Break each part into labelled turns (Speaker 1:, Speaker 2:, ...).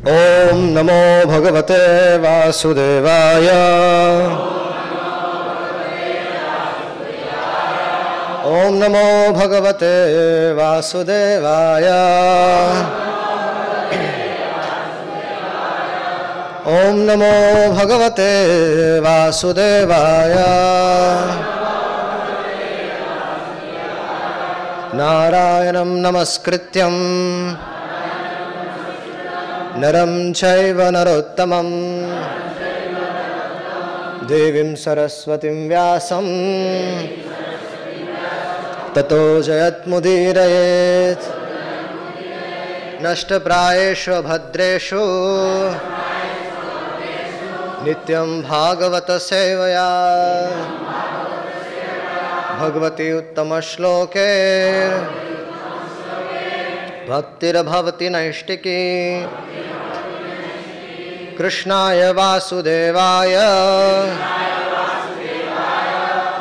Speaker 1: ॐ नमो भगवते वासुदेवाय। ॐ नमो भगवते वासुदेवाय। ॐ नमो भगवते वासुदेवाय। नारायणं नमस्कृत्यं नरं चैव देवीं सरस्वतीं व्यासं। ततो जयत्मुदीरयेत्। नष्टप्रायेषु भद्रेषु नित्यं भागवतसेवया भगवती उत्तमश्लोके। भक्तिर्भवति नैष्टिकी कृष्णाय वासुदेवाय।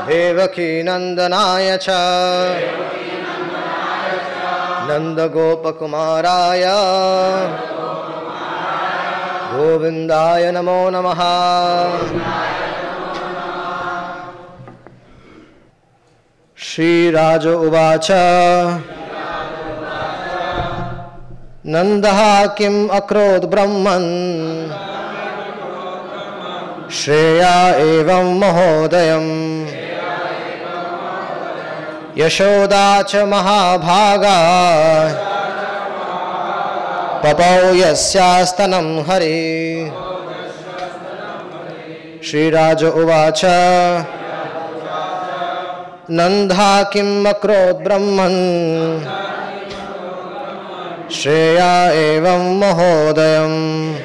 Speaker 1: देवकीनन्दनाय च। नन्दगोपकुमाराय। गोविन्दाय नमो नमः। श्रीराज उवाच। नन्दः किम् अक्रोत् ब्रह्मन्? श्रेया एवं महोदयम्। यशोदा च महाभागा। पपौ यस्यास्तनं हरि। श्रीराज उवाच। नन्दा किम् अक्रोत् ब्रह्मन्? श्रेया एवं महोदयम्।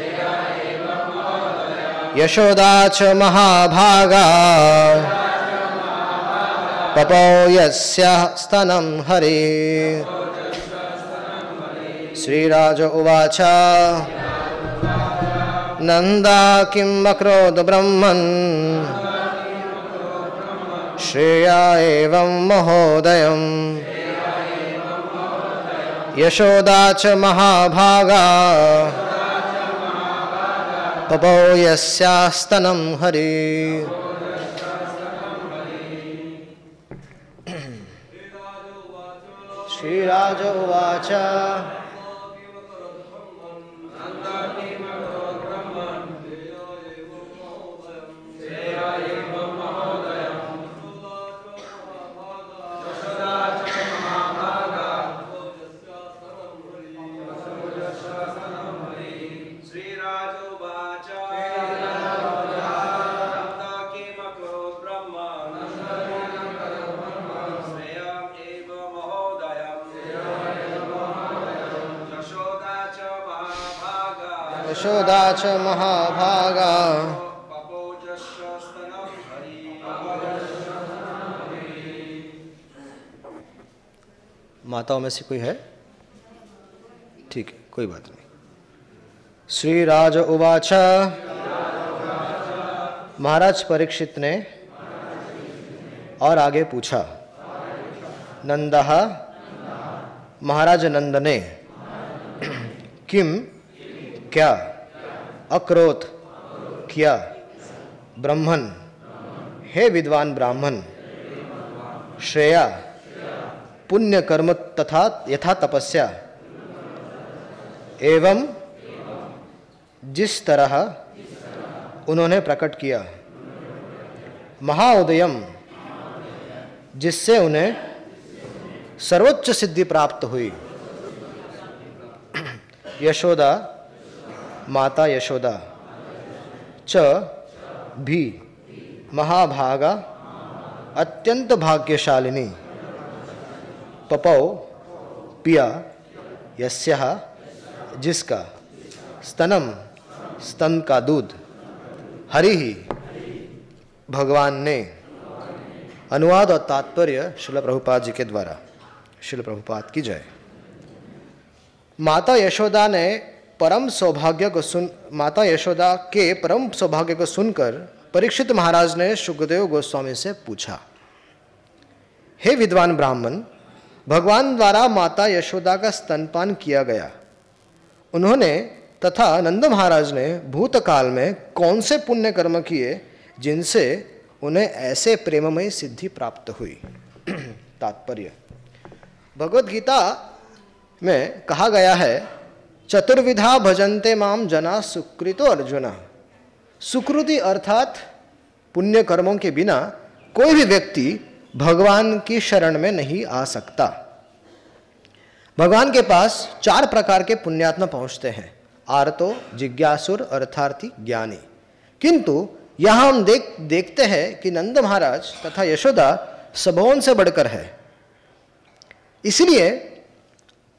Speaker 1: यशोदा च महाभागा। पपौ यस्य स्तनं हरि। श्रीराज उवाच। नन्दा किम् अक्रोध ब्रह्मन्। श्रेया एवं महोदयम्। यशोदा च महाभागा। पपौ यस्यास्तनं हरि। श्रीराज उवाच।
Speaker 2: श्रीराजोवाच यशोदा च महाभागा।
Speaker 1: माताओं में से कोई है? ठीक है, कोई बात नहीं। श्रीराज उवाच। महाराज परीक्षित ने और आगे पूछा। नंद, महाराज नंद ने किम, क्या? अक्रोत किया। ब्राह्मण, हे विद्वान ब्राह्मण, श्रेया पुण्य कर्म तथा यथा तपस्या। एवं जिस तरह उन्होंने प्रकट किया। महाउदयम, जिससे उन्हें सर्वोच्च सिद्धि प्राप्त हुई। यशोदा माता यशोदा। च, भी, महाभागा, अत्यंत भाग्यशालिनी। पपौ, पिया, यस्या, जिसका। स्तनम, स्तन का दूध। हरि ही भगवान ने अनुवाद और तात्पर्य शिल प्रभुपाद जी के द्वारा। शिल प्रभुपाद की जय। माता यशोदा ने परम सौभाग्य को सुन, माता यशोदा के परम सौभाग्य को सुनकर परीक्षित महाराज ने सुखदेव गोस्वामी से पूछा, हे विद्वान ब्राह्मण, भगवान द्वारा माता यशोदा का स्तनपान किया गया। उन्होंने तथा नंद महाराज ने भूतकाल में कौन से पुण्य कर्म किए जिनसे उन्हें ऐसे प्रेममय सिद्धि प्राप्त हुई? तात्पर्य। भगवत गीता में कहा गया है चतुर्विधा भजन्ते माम जना सुकृतो अर्जुन। सुकृति अर्थात पुण्य कर्मों के बिना कोई भी व्यक्ति भगवान की शरण में नहीं आ सकता। भगवान के पास चार प्रकार के पुण्यात्मा पहुँचते हैं। आर्तो, जिज्ञासुर, अर्थार्थी, ज्ञानी। किंतु यहाँ हम देख, देखते हैं कि नंद महाराज तथा यशोदा सबों से बढ़कर है। इसलिए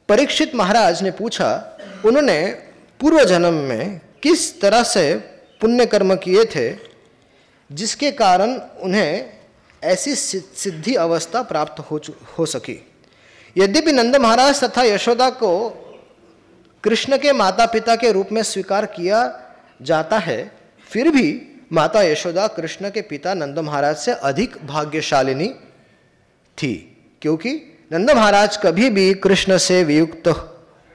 Speaker 1: परीक्षित महाराज ने पूछा उन्होंने पूर्व जन्म में किस तरह से पुण्य कर्म किए थे, जिसके कारण उन्हें ऐसी सिद्धि अवस्था प्राप्त हो हो सकी। यद्यपि नंद महाराज तथा यशोदा को कृष्ण के माता पिता के रूप में स्वीकार किया जाता है, फिर भी माता यशोदा कृष्ण के पिता नंद महाराज से अधिक भाग्यशालिनी थी, क्योंकि नंद महाराज कभी भी कृष्ण से वियुक्त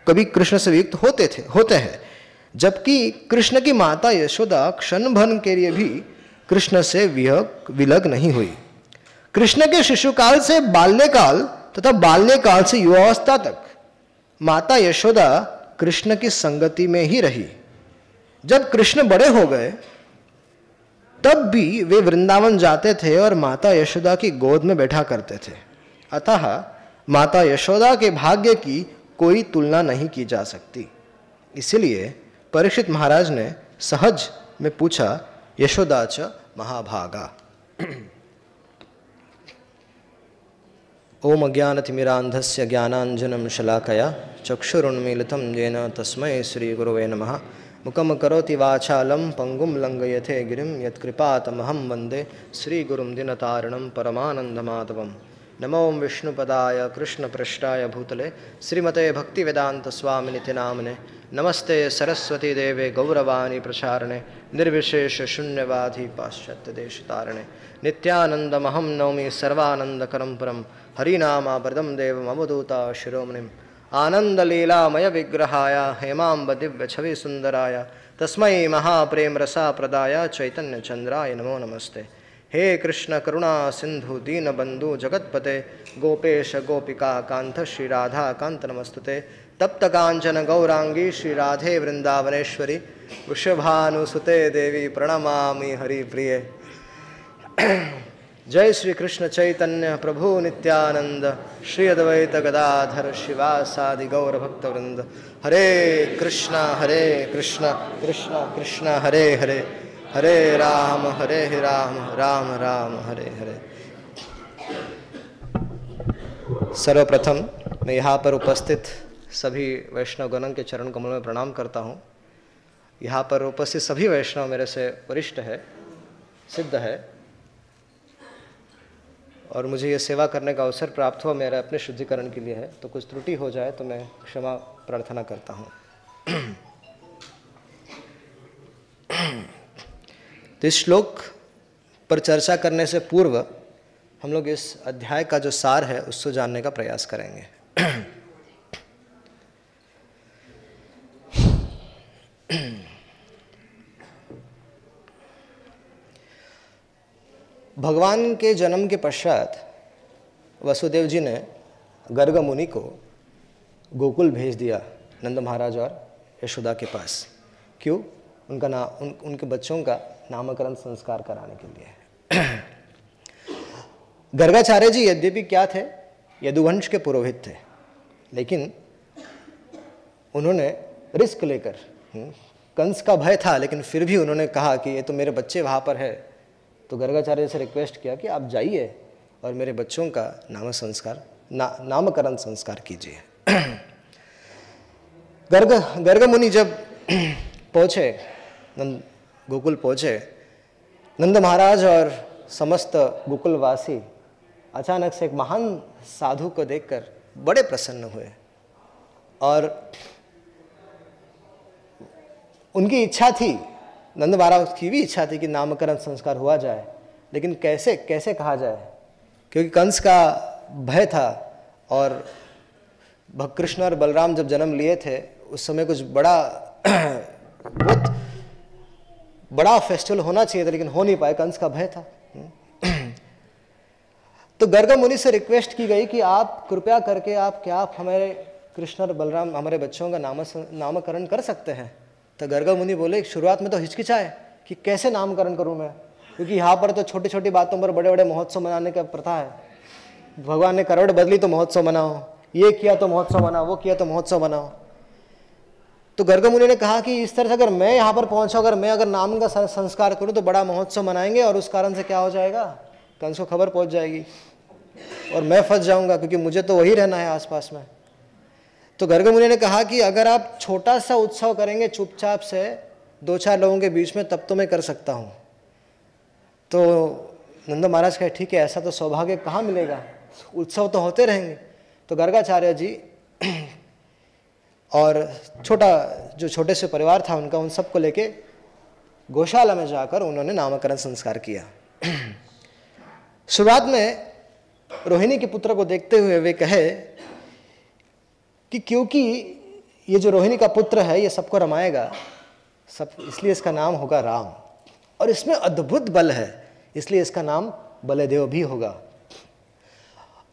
Speaker 1: कभी कृष्ण से वियुक्त होते थे, होते हैं। जबकि कृष्ण की माता यशोदा क्षण भन के लिए भी कृष्ण से विलग नहीं हुई। कृष्ण के शिशुकाल से बाल्यकाल तथा बाल्यकाल से युवावस्था तक माता यशोदा कृष्ण की संगति में ही रही। जब कृष्ण बड़े हो गए, तब भी वे वृंदावन जाते थे और माता यशोदा की गोद में बैठा करते थे। अतः माता यशोदा के भाग्य की कोई तुलना नहीं की जा सकती। इसलिए परीक्षित महाराज ने सहज में पूछा यशोदा च महाभागा। ओम अज्ञानतिमिरांधस्य ज्ञानांजनम शलाकया चक्षुरुन्मीलितं येन तस्मै श्रीगुरवे नमः। मुखम करोति वाचालं पंगुम लंघयथे गिरिं, यत्कृपातमहं वंदे श्रीगुरुं दिनतारिणं परमानन्दमाधवम्। नमो विष्णुपदाय, कृष्णपृष्ठाय भूतले, श्रीमते भक्तिवेदान्तस्वामिनिति नामने नमस्ते सरस्वती देवे गौरवाणी प्रचारणे निर्विशेष शून्यवादी पाश्चात्यदेशतारणे नित्यानन्दमहं नौमि सर्वानन्दकरं परं हरिनामावृदं देवमवधूता शिरोमणिम् आनन्दलीलामयविग्रहाय हेमाम्बदिव्यछविसुन्दराय तस्मै महाप्रेमरसाप्रदाय चैतन्यचन्द्राय नमो नमस्ते। हे कृष्ण करुणा, सिंधु दीन बंधु, जगतपते, गोपेश, गोपिका कांत श्री राधा कांत नमस्तुते। तप्त कांचन गौरांगी श्री राधे वृंदावनेश्वरी वृषभानुसुते देवी, प्रणमामि हरि प्रिय जय श्री कृष्ण चैतन्य प्रभु नित्यानंद श्री अद्वैत गदाधर शिवासादि गौर भक्त वृंद हरे कृष्ण हरे कृष्ण कृष्ण कृष्ण, हरे हरे। हरे राम हरे राम राम राम, हरे हरे। सर्वप्रथम मैं यहाँ पर उपस्थित सभी वैष्णव गणों के चरण कमल में प्रणाम करता हूँ। यहाँ पर उपस्थित सभी वैष्णव मेरे से वरिष्ठ है, सिद्ध है। और मुझे ये सेवा करने का अवसर प्राप्त हुआ, मेरे अपने शुद्धिकरण के लिए है। तो कुछ त्रुटि हो जाए तो मैं क्षमा प्रार्थना करता हूँ। तो इस श्लोक पर चर्चा करने से पूर्व हम लोग इस अध्याय का जो सार है उसको जानने का प्रयास करेंगे। भगवान के जन्म के पश्चात वसुदेव जी ने गर्ग मुनि को गोकुल भेज दिया नंद महाराज और यशोदा के पास। क्यों? उनका नाम उन, उनके बच्चों का नामकरण संस्कार कराने के लिए। गर्गाचार्य जी यद्यपि क्या थे? यदुवंश के पुरोहित थे। लेकिन उन्होंने रिस्क लेकर हम्म, कंस का भय था लेकिन फिर भी उन्होंने कहा कि ये तो मेरे बच्चे वहाँ पर है। तो गर्गाचार्य से रिक्वेस्ट किया कि आप जाइए और मेरे बच्चों का नाम संस्कार ना नामकरण संस्कार कीजिए। गर्ग गर्ग मुनि जब पहुँचे गोकुल पहुँचे। नंद महाराज और समस्त गोकुलवासी अचानक से एक महान साधु को देखकर बड़े प्रसन्न हुए और उनकी इच्छा थी, नंद महाराज की भी इच्छा थी कि नामकरण संस्कार हुआ जाए, लेकिन कैसे कैसे कहा जाए? क्योंकि कंस का भय था और कृष्ण और बलराम जब जन्म लिए थे, उस समय कुछ बड़ा बड़ा फेस्टिवल होना चाहिए था, लेकिन हो नहीं पाया, कंस का भय था। तो गर्ग मुनि से रिक्वेस्ट की गई कि आप कृपया करके आप क्या आप हमारे कृष्ण और बलराम, हमारे बच्चों का नाम नामकरण कर सकते हैं? तो गर्ग मुनि बोले, शुरुआत में तो हिचकिचाए कि कैसे नामकरण करूँ मैं? क्योंकि यहाँ पर तो छोटी छोटी बातों पर बड़े बड़े महोत्सव मनाने का प्रथा है। भगवान ने करोड़ बदली तो महोत्सव मनाओ, ये किया तो महोत्सव मनाओ, वो किया तो महोत्सव मनाओ। तो गर्ग मुनि ने कहा कि इस तरह से अगर मैं यहाँ पर पहुँचा, अगर मैं अगर नाम का संस्कार करूँ तो बड़ा महोत्सव मनाएँगे और उस कारण से क्या हो जाएगा? कंस को खबर पहुँच जाएगी। और मैं फंस जाऊँगा, क्योंकि मुझे तो वही रहना है आसपास में। तो गर्ग मुनि ने कहा कि अगर आप छोटा सा उत्सव करेंगे, चुपचाप से, दो चार लोगों के बीच में, तब तो मैं कर सकता हूँ। तो नंद महाराज कहे, ठीक है, ऐसा तो सौभाग्य कहाँ मिलेगा? उत्सव तो होते रहेंगे। तो गर्गाचार्य जी और छोटा, जो छोटे से परिवार था उनका, उन सबको लेके गौशाला में जाकर उन्होंने नामकरण संस्कार किया। शुरुआत में रोहिणी के पुत्र को देखते हुए वे कहे कि क्योंकि ये जो रोहिणी का पुत्र है, ये सबको रमाएगा, सब, इसलिए इसका नाम होगा राम। और इसमें अद्भुत बल है, इसलिए इसका नाम बलदेव भी होगा।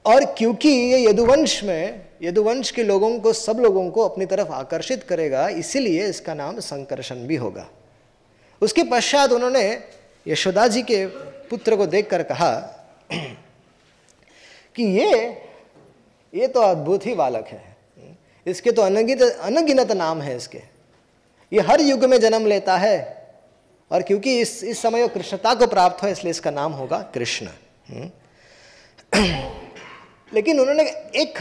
Speaker 1: और क्योंकि ये यदुवंश में, यदुवंश के लोगों को, सब लोगों को अपनी तरफ़ आकर्षित करेगा, इसीलिए इसका नाम संकर्षण भी होगा। उसके पश्चात उन्होंने यशोदा जी के पुत्र को देखकर कहा कि ये ये तो अद्भुत ही बालक है। इसके तो अनगित, अनगिनत नाम है इसके। ये हर युग में जन्म लेता है और क्योंकि इस इस समय कृष्णता को प्राप्त हो इसलिए इसका नाम होगा कृष्ण। लेकिन उन्होंने एक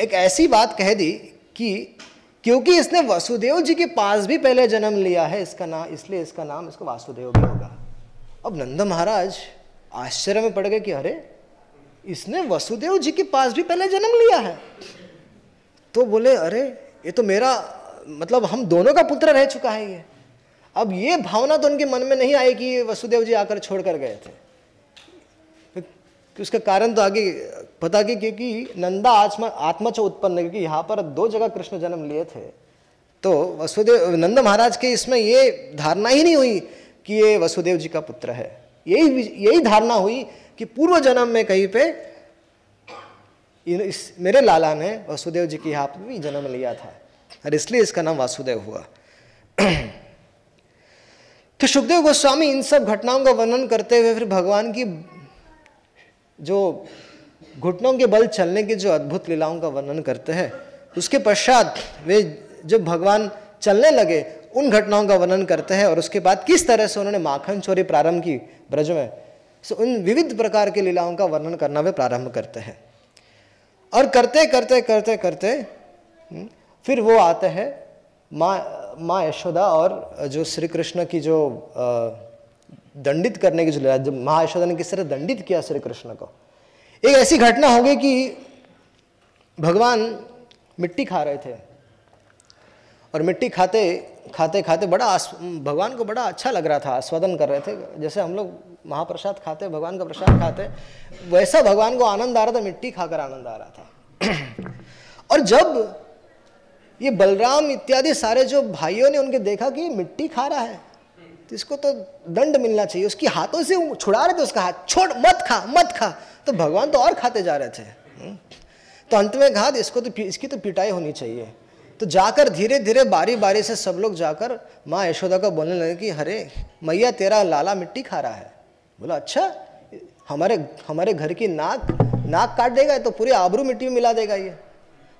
Speaker 1: एक ऐसी बात कह दी कि क्योंकि इसने वसुदेव जी के पास भी पहले जन्म लिया है, इसका नाम इसलिए इसका नाम इसको वासुदेव भी होगा। अब नंद महाराज आश्चर्य में पड़ गए कि अरे, इसने वसुदेव जी के पास भी पहले जन्म लिया है। तो बोले, अरे, ये तो मेरा मतलब हम दोनों का पुत्र रह चुका है ये। अब ये भावना तो उनके मन में नहीं आई कि वसुदेव जी आकर छोड़ कर गए थे। कि उसका कारण तो आगे पता कि क्योंकि नंदा आत्मा, आत्मच उत्पन्न क्योंकि यहाँ पर दो जगह कृष्ण जन्म लिए थे। तो वसुदेव, नंद महाराज के इसमें ये धारणा ही नहीं हुई कि ये वसुदेव जी का पुत्र है। यही यही धारणा हुई कि पूर्व जन्म में कहीं पे इस, मेरे लाला ने वसुदेव जी के यहाँ पर भी जन्म लिया था, और इसलिए इसका नाम वासुदेव हुआ। तो सुखदेव गोस्वामी इन सब घटनाओं का वर्णन करते हुए फिर भगवान की जो घुटनों के बल चलने की जो अद्भुत लीलाओं का वर्णन करते हैं उसके पश्चात वे जब भगवान चलने लगे उन घटनाओं का वर्णन करते हैं और उसके बाद किस तरह से उन्होंने माखन चोरी प्रारंभ की ब्रज में सो उन विविध प्रकार की लीलाओं का वर्णन करना वे प्रारंभ करते हैं। और करते करते करते करते हम्म, फिर वो आते हैं माँ माँ यशोदा और जो श्री कृष्ण की जो दंडित करने की जो लीला जब माँ यशोदा ने किस तरह दंडित किया श्री कृष्ण को एक ऐसी घटना होगी कि भगवान मिट्टी खा रहे थे। और मिट्टी खाते खाते खाते बड़ा भगवान को बड़ा अच्छा लग रहा था, आस्वादन कर रहे थे। जैसे हम लोग महाप्रसाद खाते, भगवान का प्रसाद खाते, वैसा भगवान को आनंद आ रहा था, मिट्टी खाकर आनंद आ रहा था। और जब ये बलराम इत्यादि सारे जो भाइयों ने उनके देखा कि मिट्टी खा रहा है तो इसको तो दंड मिलना चाहिए। उसकी हाथों से छुड़ा रहे थे उसका हाथ। छोड़, मत खा मत खा। तो भगवान तो और खाते जा रहे थे। हम्म। तो अंत में कहा, इसको तो इसकी तो पिटाई होनी चाहिए। तो जाकर धीरे धीरे बारी बारी से सब लोग जाकर माँ यशोदा को बोलने लगे कि, हरे, मैया तेरा लाला मिट्टी खा रहा है। बोला अच्छा हमारे हमारे घर की नाक नाक काट देगा तो पूरी आबरू मिट्टी में मिला देगा ये।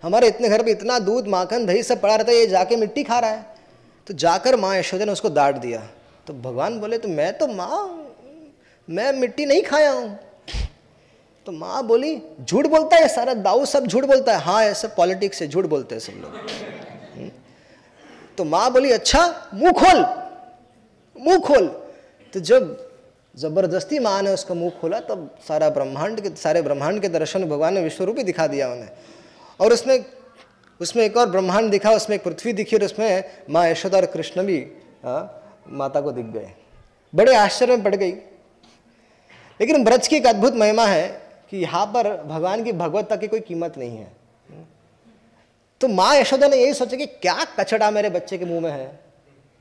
Speaker 1: हमारे इतने घर पे इतना दूध, माखन, दही सब पड़ा रहता है, ये जाके मिट्टी खा रहा है। तो जाकर माँ यशोदा ने उसको डांट दिया। तो भगवान बोले तो मैं तो माँ, मैं मिट्टी नहीं खाया हूँ। तो माँ बोली झूठ बोलता है सारा दाऊ सब झूठ बोलता है. हाँ ऐसे पॉलिटिक्स से झूठ बोलते हैं सब लोग। हम्म। तो माँ बोली अच्छा मुँह खोल मुँह खोल। तो जब ज़बरदस्ती माँ ने उसका मुँह खोला तब सारा ब्रह्मांड के सारे ब्रह्मांड के दर्शन भगवान ने विश्वरूप ही दिखा दिया उन्हें। और उसमें उसमें एक और ब्रह्मांड दिखा उसमें एक पृथ्वी दिखी और उसमें माँ यशोदा और कृष्ण भी आ, माता को दिख गए। बड़े आश्चर्य में पड़ गई। लेकिन ब्रज की एक अद्भुत महिमा है कि यहाँ पर भगवान की भगवत्ता की कोई कीमत नहीं है। तो माँ यशोदा ने यही सोचा कि क्या कचड़ा मेरे बच्चे के मुँह में है?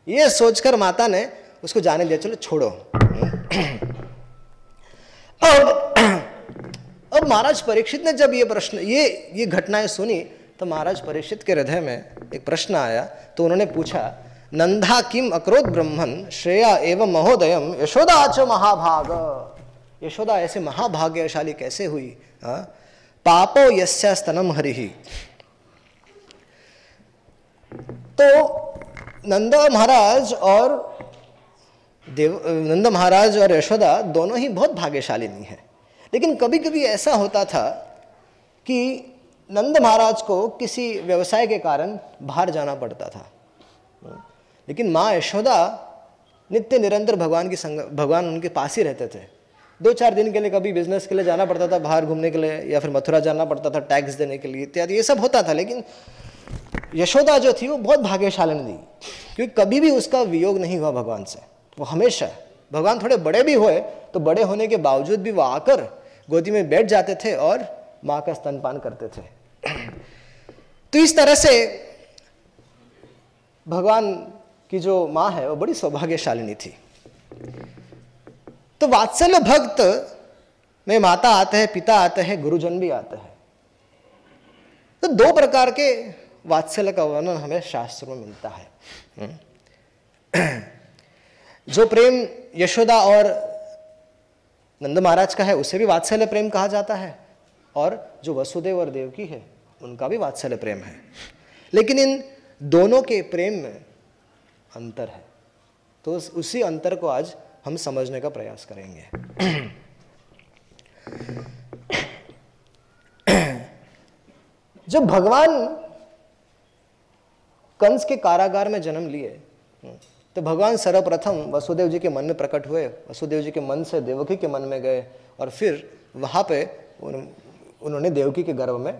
Speaker 1: ये सोचकर माता ने उसको जाने दिया, चलो छोड़ो। अब अब महाराज परीक्षित ने जब ये प्रश्न, ये ये घटनाएँ सुनी तो महाराज परीक्षित के हृदय में एक प्रश्न आया। तो उन्होंने पूछा, नंदा किम अक्रोध ब्रह्मन, श्रेया एवं महोदयम, यशोदा च महाभाग? यशोदा ऐसे महाभाग्यशाली कैसे हुई, हा? पापो यस्या स्तनम हरि। तो नंदा महाराज और देव, नंद महाराज और यशोदा दोनों ही बहुत भाग्यशालिनी है। लेकिन कभी कभी ऐसा होता था कि नंद महाराज को किसी व्यवसाय के कारण बाहर जाना पड़ता था। लेकिन माँ यशोदा नित्य निरंतर भगवान की संग, भगवान उनके पास ही रहते थे। दो चार दिन के लिए कभी बिज़नेस के लिए जाना पड़ता था, बाहर घूमने के लिए, या फिर मथुरा जाना पड़ता था टैक्स देने के लिए, इत्यादि, ये सब होता था, लेकिन यशोदा जो थी, वो बहुत भाग्यशाली थी क्योंकि कभी भी उसका वियोग नहीं हुआ भगवान से। वो हमेशा, भगवान थोड़े बड़े भी हुए तो बड़े होने के बावजूद भी वो आकर गोदी में बैठ जाते थे और माँ का स्तनपान करते थे। तो इस तरह से भगवान की जो माँ है, वो बड़ी सौभाग्यशालिनी थी। तो वात्सल्य भक्त में माता आते हैं, पिता आते हैं, गुरुजन भी आते हैं। तो दो प्रकार के वात्सल्य का वर्णन हमें शास्त्र में मिलता है। हम्म। जो प्रेम यशोदा और नंद महाराज का है, उसे भी वात्सल्य प्रेम कहा जाता है और जो वसुदेव और देवकी है, उनका भी वात्सल्य प्रेम है। लेकिन इन दोनों के प्रेम में अंतर है। तो उसी अंतर को आज हम समझने का प्रयास करेंगे। जब भगवान कंस के कारागार में जन्म लिए तो भगवान सर्वप्रथम वसुदेव जी के मन में प्रकट हुए। वसुदेव जी के मन से देवकी के मन में गए और फिर वहाँ पे उन, उन्होंने देवकी के गर्भ में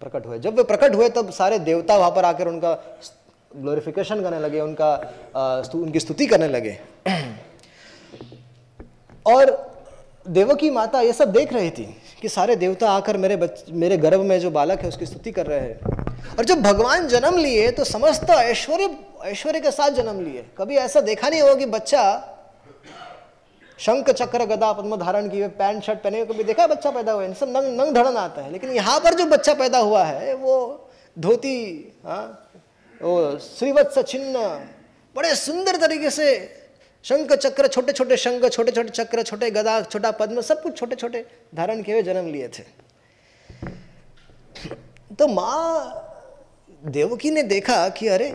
Speaker 1: प्रकट हुए। जब वे प्रकट हुए तब सारे देवता वहाँ पर आकर उनका ग्लोरिफिकेशन करने लगे उनका आ, स्तु, उनकी स्तुति करने लगे। और देवकी माता ये सब देख रही थी कि सारे देवता आकर मेरे बच, मेरे गर्भ में जो बालक है, उसकी स्तुति कर रहे हैं। और जब भगवान जन्म लिए तो समस्त ऐश्वर्य ऐश्वर्य के साथ जन्म लिए। कभी ऐसा देखा नहीं होगा कि बच्चा शंख, चक्र, गदा, पद्म धारण किए, पैंट, शर्ट पहने, कभी देखा है बच्चा पैदा हुआ सब नंग नंग धड़न आता है। लेकिन यहाँ पर जो बच्चा पैदा हुआ है, वो धोती हाँ वो श्रीवत्स छिन्न, बड़े सुंदर तरीके से शंख चक्र, छोटे छोटे शंख, छोटे छोटे चक्र, छोटे गदा, छोटा पद्म, सब कुछ छोटे छोटे धारण किए हुए जन्म लिए थे। तो माँ देवकी ने देखा कि अरे,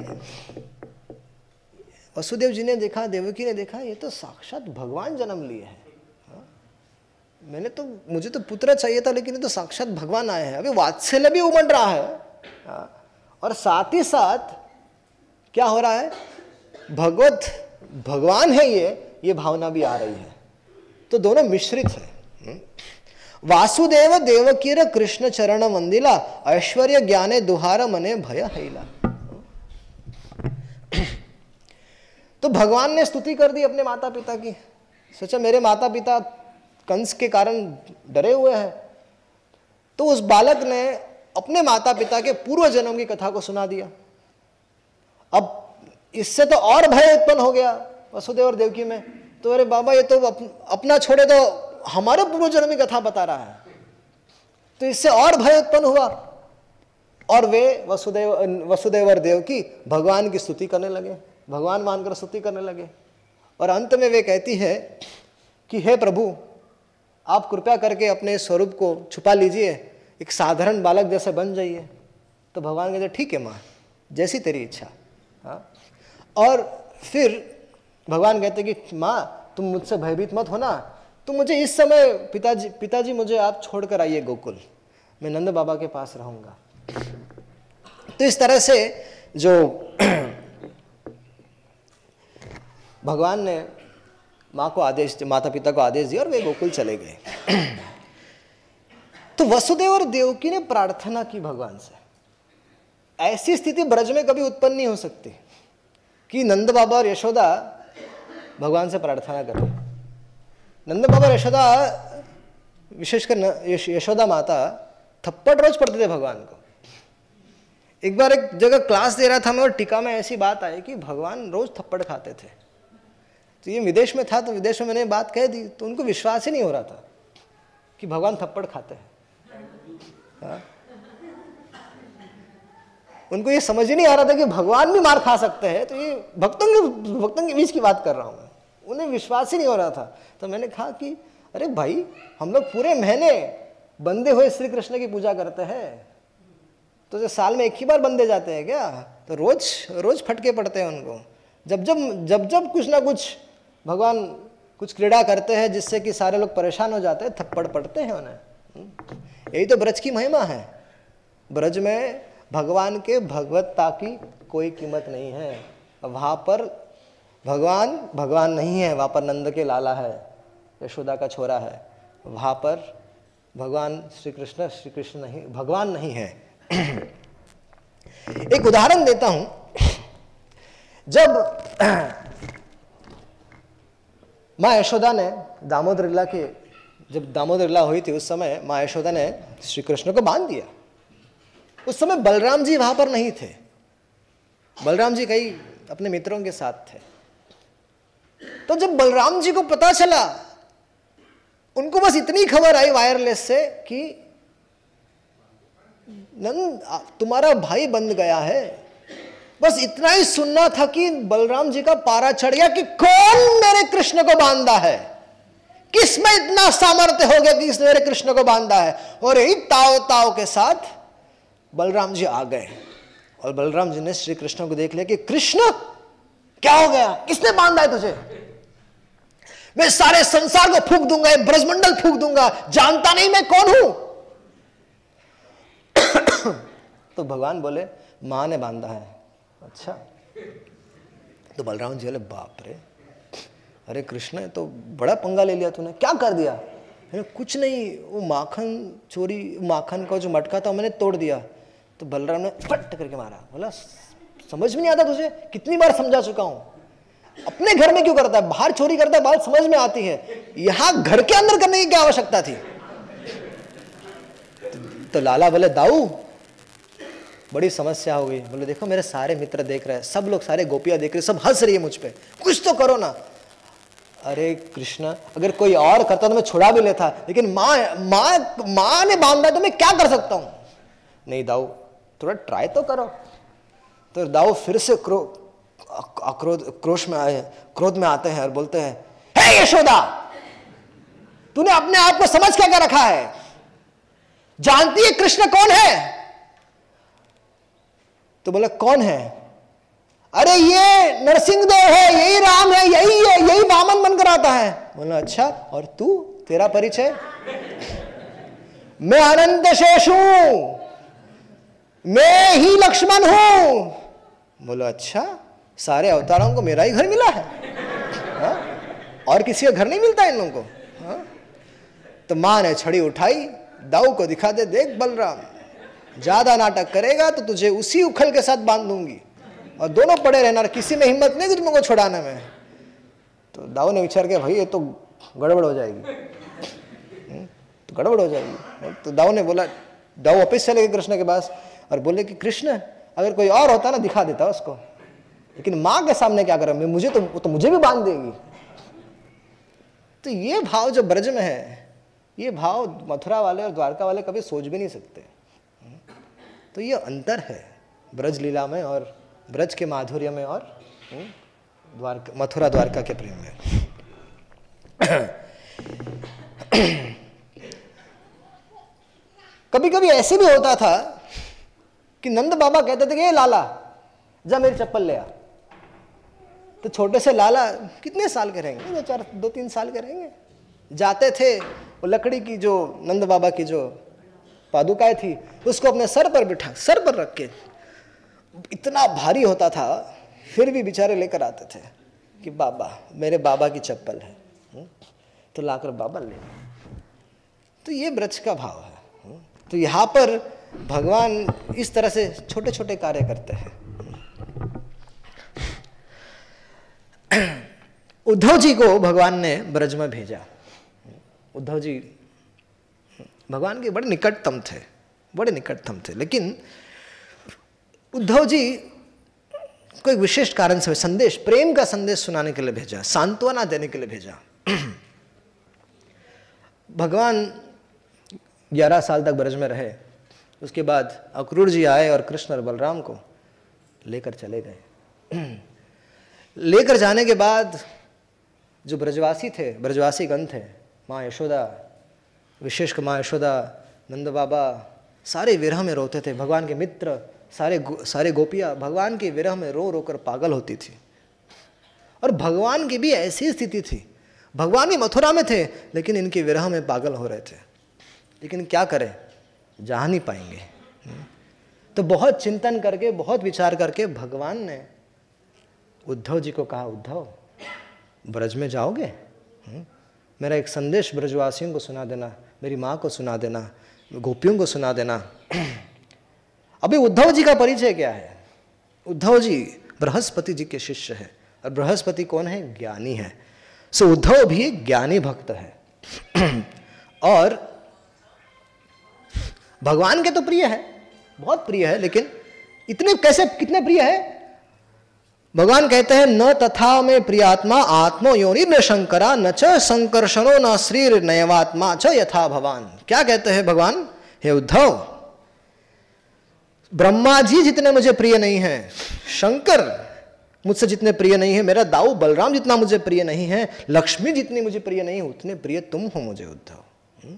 Speaker 1: वसुदेव जी ने देखा, देवकी ने देखा, ये तो साक्षात भगवान जन्म लिए हैं। हाँ? मैंने तो मुझे तो पुत्र चाहिए था, लेकिन ये तो साक्षात भगवान आए हैं। अभी वात्सल्य भी उमड़ रहा है। हाँ? और साथ ही साथ, क्या हो रहा है? भगवत भगवान है ये ये भावना भी आ रही है। तो दोनों मिश्रित है। हम्म? वासुदेव देवकीर कृष्ण चरण मंदिला ऐश्वर्य ज्ञाने दुहार मने भय हैला। तो भगवान ने स्तुति कर दी अपने माता पिता की। सोचा मेरे माता पिता कंस के कारण डरे हुए हैं। तो उस बालक ने अपने माता पिता के पूर्व जन्म की कथा को सुना दिया। अब इससे तो और भय उत्पन्न हो गया वसुदेव और देवकी में। तो अरे बाबा ये तो अप, अपना छोड़े तो हमारे पूर्व जन्म की कथा बता रहा है। तो इससे और भय उत्पन्न हुआ। और वे वसुदेव वसुदेव और देवकी भगवान की स्तुति करने लगे भगवान मानकर स्तुति करने लगे। और अंत में वे कहती है कि हे प्रभु आप कृपया करके अपने स्वरूप को छुपा लीजिए एक साधारण बालक जैसे बन जाइए। तो भगवान कहते ठीक है माँ जैसी तेरी इच्छा। हाँ। और फिर भगवान कहते कि, माँ, तुम मुझसे भयभीत मत होना। तो मुझे इस समय पिताजी पिताजी मुझे आप छोड़कर आइए गोकुल। मैं नंद बाबा के पास रहूँगा। तो इस तरह से जो भगवान ने माँ को आदेश माता पिता को आदेश दिया और वे गोकुल चले गए। तो वसुदेव और देवकी ने प्रार्थना की भगवान से। ऐसी स्थिति ब्रज में कभी उत्पन्न नहीं हो सकती। कि नंद बाबा और यशोदा भगवान से प्रार्थना करें। नंद बाबा और यशोदा, विशेषकर यशोदा माता थप्पड़ रोज पढ़ते थे भगवान को। एक बार एक जगह क्लास दे रहा था मैं और टीका में ऐसी बात आई कि भगवान रोज थप्पड़ खाते थे। तो ये विदेश में था तो विदेश में मैंने बात कह दी तो उनको विश्वास ही नहीं हो रहा था कि भगवान थप्पड़ खाते हैं। हाँ? उनको ये समझ ही नहीं आ रहा था कि भगवान भी मार खा सकते हैं। तो ये भक्तों के भक्तों के बीच की बात कर रहा हूँ मैं। उन्हें विश्वास ही नहीं हो रहा था। तो मैंने कहा कि, अरे भाई, हम लोग पूरे महीने बंदे हुए श्री कृष्ण की पूजा करते हैं। तो जो साल में एक ही बार बंदे जाते हैं क्या? तो रोज रोज फटके पड़ते हैं उनको। जब जब जब जब कुछ ना कुछ भगवान कुछ क्रीड़ा करते हैं जिससे कि सारे लोग परेशान हो जाते हैं, थप्पड़ पड़ते हैं उन्हें। हम्म। यही तो ब्रज की महिमा है। ब्रज में भगवान के भगवत्ता की कोई कीमत नहीं है। वहाँ पर भगवान भगवान नहीं है, वहाँ पर नंद के लाला है, यशोदा का छोरा है। वहाँ पर भगवान श्री कृष्ण श्री कृष्ण नहीं, भगवान नहीं है। एक उदाहरण देता हूँ। जब माँ यशोदा ने दामोदर लीला के, जब दामोदर लीला हुई थी उस समय, माँ यशोदा ने श्री कृष्ण को बाँध दिया। उस समय बलराम जी वहाँ पर नहीं थे। बलराम जी कई अपने मित्रों के साथ थे। तो जब बलराम जी को पता चला, उनको बस इतनी खबर आई वायरलेस से कि, नंद तुम्हारा भाई बन गया है। बस इतना ही सुनना था कि बलराम जी का पारा चढ़ गया कि कौन मेरे कृष्ण को बांधा है? किसमें इतना सामर्थ्य हो गया कि इसने मेरे कृष्ण को बांधा है? और यही ताव ताव के साथ बलराम जी आ गए और बलराम जी ने श्री कृष्ण को देख लिया कि कृष्ण, क्या हो गया? किसने बांधा है तुझे? मैं सारे संसार को फूक दूँगा ब्रजमंडल फूक दूँगा। जानता नहीं मैं कौन हूँ? तो भगवान बोले, माँ ने बांधा है। अच्छा। तो बलराम जी बोले, बाप रे। अरे कृष्ण तो बड़ा पंगा ले लिया तूने। क्या कर दिया? कुछ नहीं, वो माखन चोरी, माखन का जो मटका था, मैंने तोड़ दिया। तो बलराम ने फट करके मारा। बोला, समझ में नहीं आता तुझे? कितनी बार समझा चुका हूँ। अपने घर में क्यों करता है? बाहर चोरी करता है बात समझ में आती है। यहाँ घर के अंदर करने की क्या आवश्यकता थी? तो लाला बोले, दाऊ, बड़ी समस्या हो गई। बोले, देखो, मेरे सारे मित्र देख रहे हैं, सब लोग, सारे गोपियाँ देख रहे सब हंस रही है मुझ पर कुछ तो करो ना। अरे कृष्ण, अगर कोई और करता तो मैं छुड़ा भी लेता, लेकिन माँ माँ माँ ने बांधा तो मैं क्या कर सकता हूँ? नहीं, दाऊ थोड़ा ट्राई तो करो। तो दाऊ फिर से क्रो, क्रोध, क्रोश में आए, क्रोध में आते हैं और बोलते हैं, हे यशोदा, तूने अपने आप को समझ क्या क्या रखा है? जानती है कृष्ण कौन है? तो बोला, कौन है? अरे ये नरसिंहदेव है, यही राम है, यही है, यही वामन बनकर आता है। बोला अच्छा और तू, तेरा परिचय? मैं अनंत शेष हूँ। मैं ही लक्ष्मण हूँ। बोलो अच्छा सारे अवतारों को मेरा ही घर मिला है। हा? और किसी का घर नहीं मिलता इन लोगों को? हा? तो माँ ने छड़ी उठाई दाऊ को दिखा दे देख बलराम ज़्यादा नाटक करेगा तो तुझे उसी उखल के साथ बाँध दूँगी। और दोनों पड़े रहना किसी में हिम्मत नहीं कि तुमको छुड़ाने में। तो दाऊ ने विचार किया भाई ये तो गड़बड़ हो जाएगी। हम्म, तो गड़बड़ हो जाएगी। तो दाऊ ने बोला दाऊ वापिस चले गए कृष्ण के पास। और बोले कि कृष्ण अगर कोई और होता ना दिखा देता उसको। लेकिन माँ के सामने क्या करा? मुझे तो वो तो मुझे भी बाँध देगी। तो ये भाव जो ब्रज में है ये भाव मथुरा वाले और द्वारका वाले कभी सोच भी नहीं सकते। तो ये अंतर है ब्रज लीला में और ब्रज के माधुर्य में और हम्म, द्वारका मथुरा द्वारका के प्रेम में। कभी कभी ऐसे भी होता था कि नंद बाबा कहते थे कि, ये लाला, जा मेरी चप्पल ले आ। तो छोटे से लाला कितने साल के रहेंगे? दो चार, दो तीन साल के रहेंगे। जाते थे, वो लकड़ी की जो नंद बाबा की जो पादुकाएँ थी, उसको अपने सर पर बिठा, सर पर रख के इतना भारी होता था, फिर भी बेचारे लेकर आते थे कि, बाबा, मेरे बाबा की चप्पल है। तो लाकर बाबा ले तो ये ब्रज का भाव है? तो यहाँ पर भगवान इस तरह से छोटे छोटे कार्य करते हैं। उद्धव जी को भगवान ने ब्रज में भेजा। उद्धव जी, भगवान के बड़े निकटतम थे, बड़े निकटतम थे, लेकिन उद्धव जी को एक विशिष्ट कारण से संदेश, प्रेम का संदेश सुनाने के लिए भेजा, सांत्वना देने के लिए भेजा। भगवान ग्यारह साल तक ब्रज में रहे। उसके बाद अक्रूर जी आए और कृष्ण और बलराम को लेकर चले गए। लेकर जाने के बाद जो ब्रजवासी थे ब्रजवासी गण थे माँ यशोदा विशेष माँ यशोदा नंद बाबा सारे विरह में रोते थे। भगवान के मित्र सारे गो, सारे गोपियाँ भगवान के विरह में रो रो कर पागल होती थी। और भगवान की भी ऐसी स्थिति थी। भगवान भी मथुरा में थे लेकिन इनके विरह में पागल हो रहे थे। लेकिन क्या करें? जा नहीं पाएँगे। तो बहुत चिंतन करके, बहुत विचार करके भगवान ने उद्धव जी को कहा, उद्धव, ब्रज में जाओगे? मेरा एक संदेश ब्रजवासियों को सुना देना, मेरी माँ को सुना देना, गोपियों को सुना देना। अभी उद्धव जी का परिचय क्या है? उद्धव जी बृहस्पति जी के शिष्य है और बृहस्पति कौन है? ज्ञानी है। सो उद्धव भी ज्ञानी भक्त है। और भगवान के तो प्रिय है, बहुत प्रिय है, लेकिन इतने कैसे, कितने प्रिय है? भगवान कहते हैं, न तथा में प्रियात्मा आत्मो योनि न शंकरा, न च संकर्षणो न श्री नयवात्मा च यथा भगवान क्या कहते हैं भगवान? हे उद्धव, ब्रह्मा जी जितने मुझे प्रिय नहीं है, शंकर मुझसे जितने प्रिय नहीं है, मेरा दाऊ बलराम जितना मुझे प्रिय नहीं है, लक्ष्मी जितनी मुझे प्रिय नहीं है, उतने प्रिय तुम हो मुझे उद्धव। हम्म?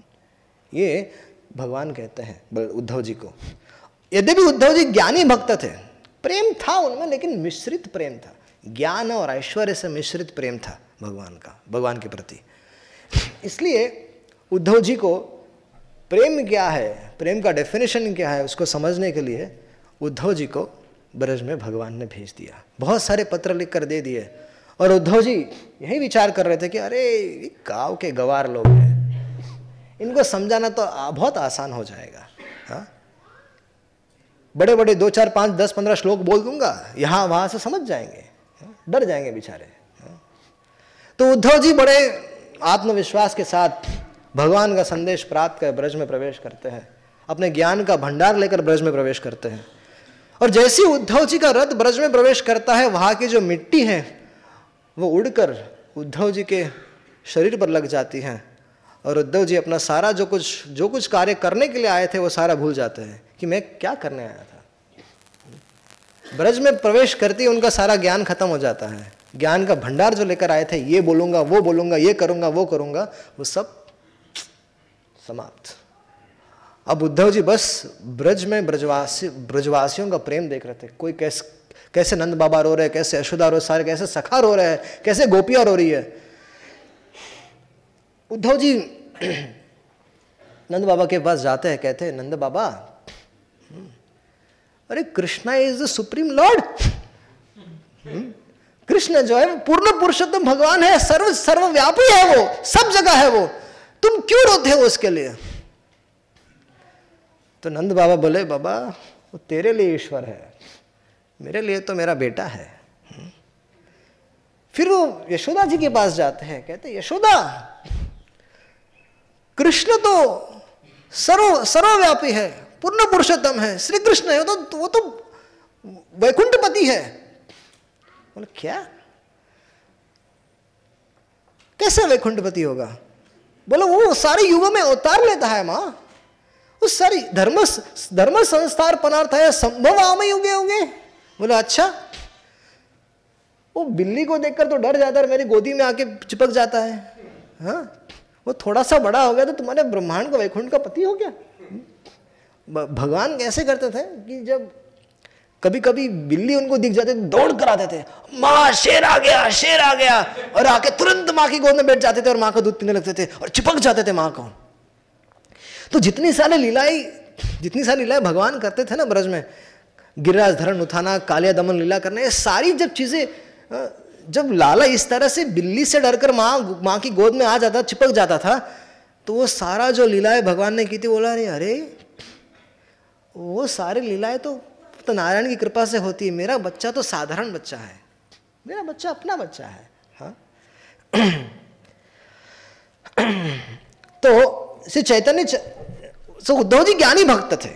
Speaker 1: ये भगवान कहते हैं उद्धव जी को, यद्यपि उद्धव जी ज्ञानी भक्त थे, प्रेम था उनमें, लेकिन मिश्रित प्रेम था। ज्ञान और ऐश्वर्य से मिश्रित प्रेम था भगवान का, भगवान के प्रति। इसलिए उद्धव जी को प्रेम क्या है, प्रेम का डेफिनेशन क्या है, उसको समझने के लिए उद्धव जी को ब्रज में भगवान ने भेज दिया। बहुत सारे पत्र लिख कर दे दिए। और उद्धव जी यही विचार कर रहे थे कि, अरे गाँव के गवार लोग हैं। इनको समझाना तो बहुत आसान हो जाएगा, हा? बड़े बड़े दो चार पाँच दस पंद्रह श्लोक बोल दूँगा, यहाँ वहाँ से समझ जाएँगे डर जाएँगे बेचारे तो उद्धव जी बड़े आत्मविश्वास के साथ भगवान का संदेश प्राप्त कर ब्रज में प्रवेश करते हैं, अपने ज्ञान का भंडार लेकर ब्रज में प्रवेश करते हैं। और जैसे उद्धव जी का रथ ब्रज में प्रवेश करता है, वहाँ की जो मिट्टी है, वो उड़कर उद्धव जी के शरीर पर लग जाती है। और उद्धव जी अपना सारा जो कुछ जो कुछ कार्य करने के लिए आए थे, वो सारा भूल जाते हैं कि मैं क्या करने आया था। ब्रज में प्रवेश करते ही उनका सारा ज्ञान खत्म हो जाता है। ज्ञान का भंडार जो लेकर आए थे, ये बोलूँगा, वो बोलूँगा, ये करूँगा, वो करूँगा, वो सब समाप्त। अब उद्धव जी बस ब्रज में ब्रजवासी, ब्रजवासियों का प्रेम देख रहे थे। कोई कैसे कैसे नंद बाबा रो रहे कैसे यशोदा रो सारे कैसे सखा रो रहे हैं, कैसे गोपिया रो रही है। उद्धव जी, नंद बाबा के पास जाते हैं, कहते हैं, नंद बाबा अरे Krishna is the supreme lord Krishna जो है पूर्ण पुरुषोत्तम भगवान है, सर्व, सर्वव्यापी है वो, सब जगह है वो। तुम क्यों रोते हो उसके लिए? तो नंद बाबा बोले, बाबा, वो तेरे लिए ईश्वर है, मेरे लिए तो मेरा बेटा है। फिर वो यशोदा जी के पास जाते हैं, कहते यशोदा कृष्ण तो सर्व, सर्वव्यापी है, पूर्ण पुरुषोत्तम है श्री कृष्ण है, वो तो वो तो वैकुंठपति है। बोले, क्या? कैसे वैकुंठपति होगा? बोले, वो सारे युगों में उतार लेता है माँ। उस सारी धर्म धर्म संस्कार पनार्थ है, संभव आम युगे होंगे। बोले अच्छा। वो बिल्ली को देखकर तो डर जाता है मेरी गोदी में आके चिपक जाता है। हाँ? वो थोड़ा सा बड़ा हो गया तो तुम्हारे ब्रह्मांड का वैकुंठ का पति हो गया। भगवान कैसे करते थे कि जब कभी कभी बिल्ली उनको दिख जाते दौड़ कर आते थे। माँ, शेर आ गया, शेर आ गया। और आके तुरंत माँ की गोद में बैठ जाते थे और माँ का दूध पीने लगते थे और चिपक जाते थे माँ को। तो जितनी सारे लीलाएँ, जितनी सारी लीलाएँ भगवान करते थे ना ब्रज में, गिरिराज धरण उठाना, कालिया दमन लीला करना, ये सारी जब चीज़ें जब लाला इस तरह से बिल्ली से डरकर माँ माँ की गोद में आ जाता, चिपक जाता था तो वो सारा जो लीलाएँ भगवान ने की थी, बोला, अरे अरे, वो सारी लीलाएँ तो तो नारायण की कृपा से होती है। मेरा बच्चा तो साधारण बच्चा है। मेरा बच्चा अपना बच्चा है। हाँ। तो श्री चैतन्य तो उद्धव जी ज्ञानी भक्त थे।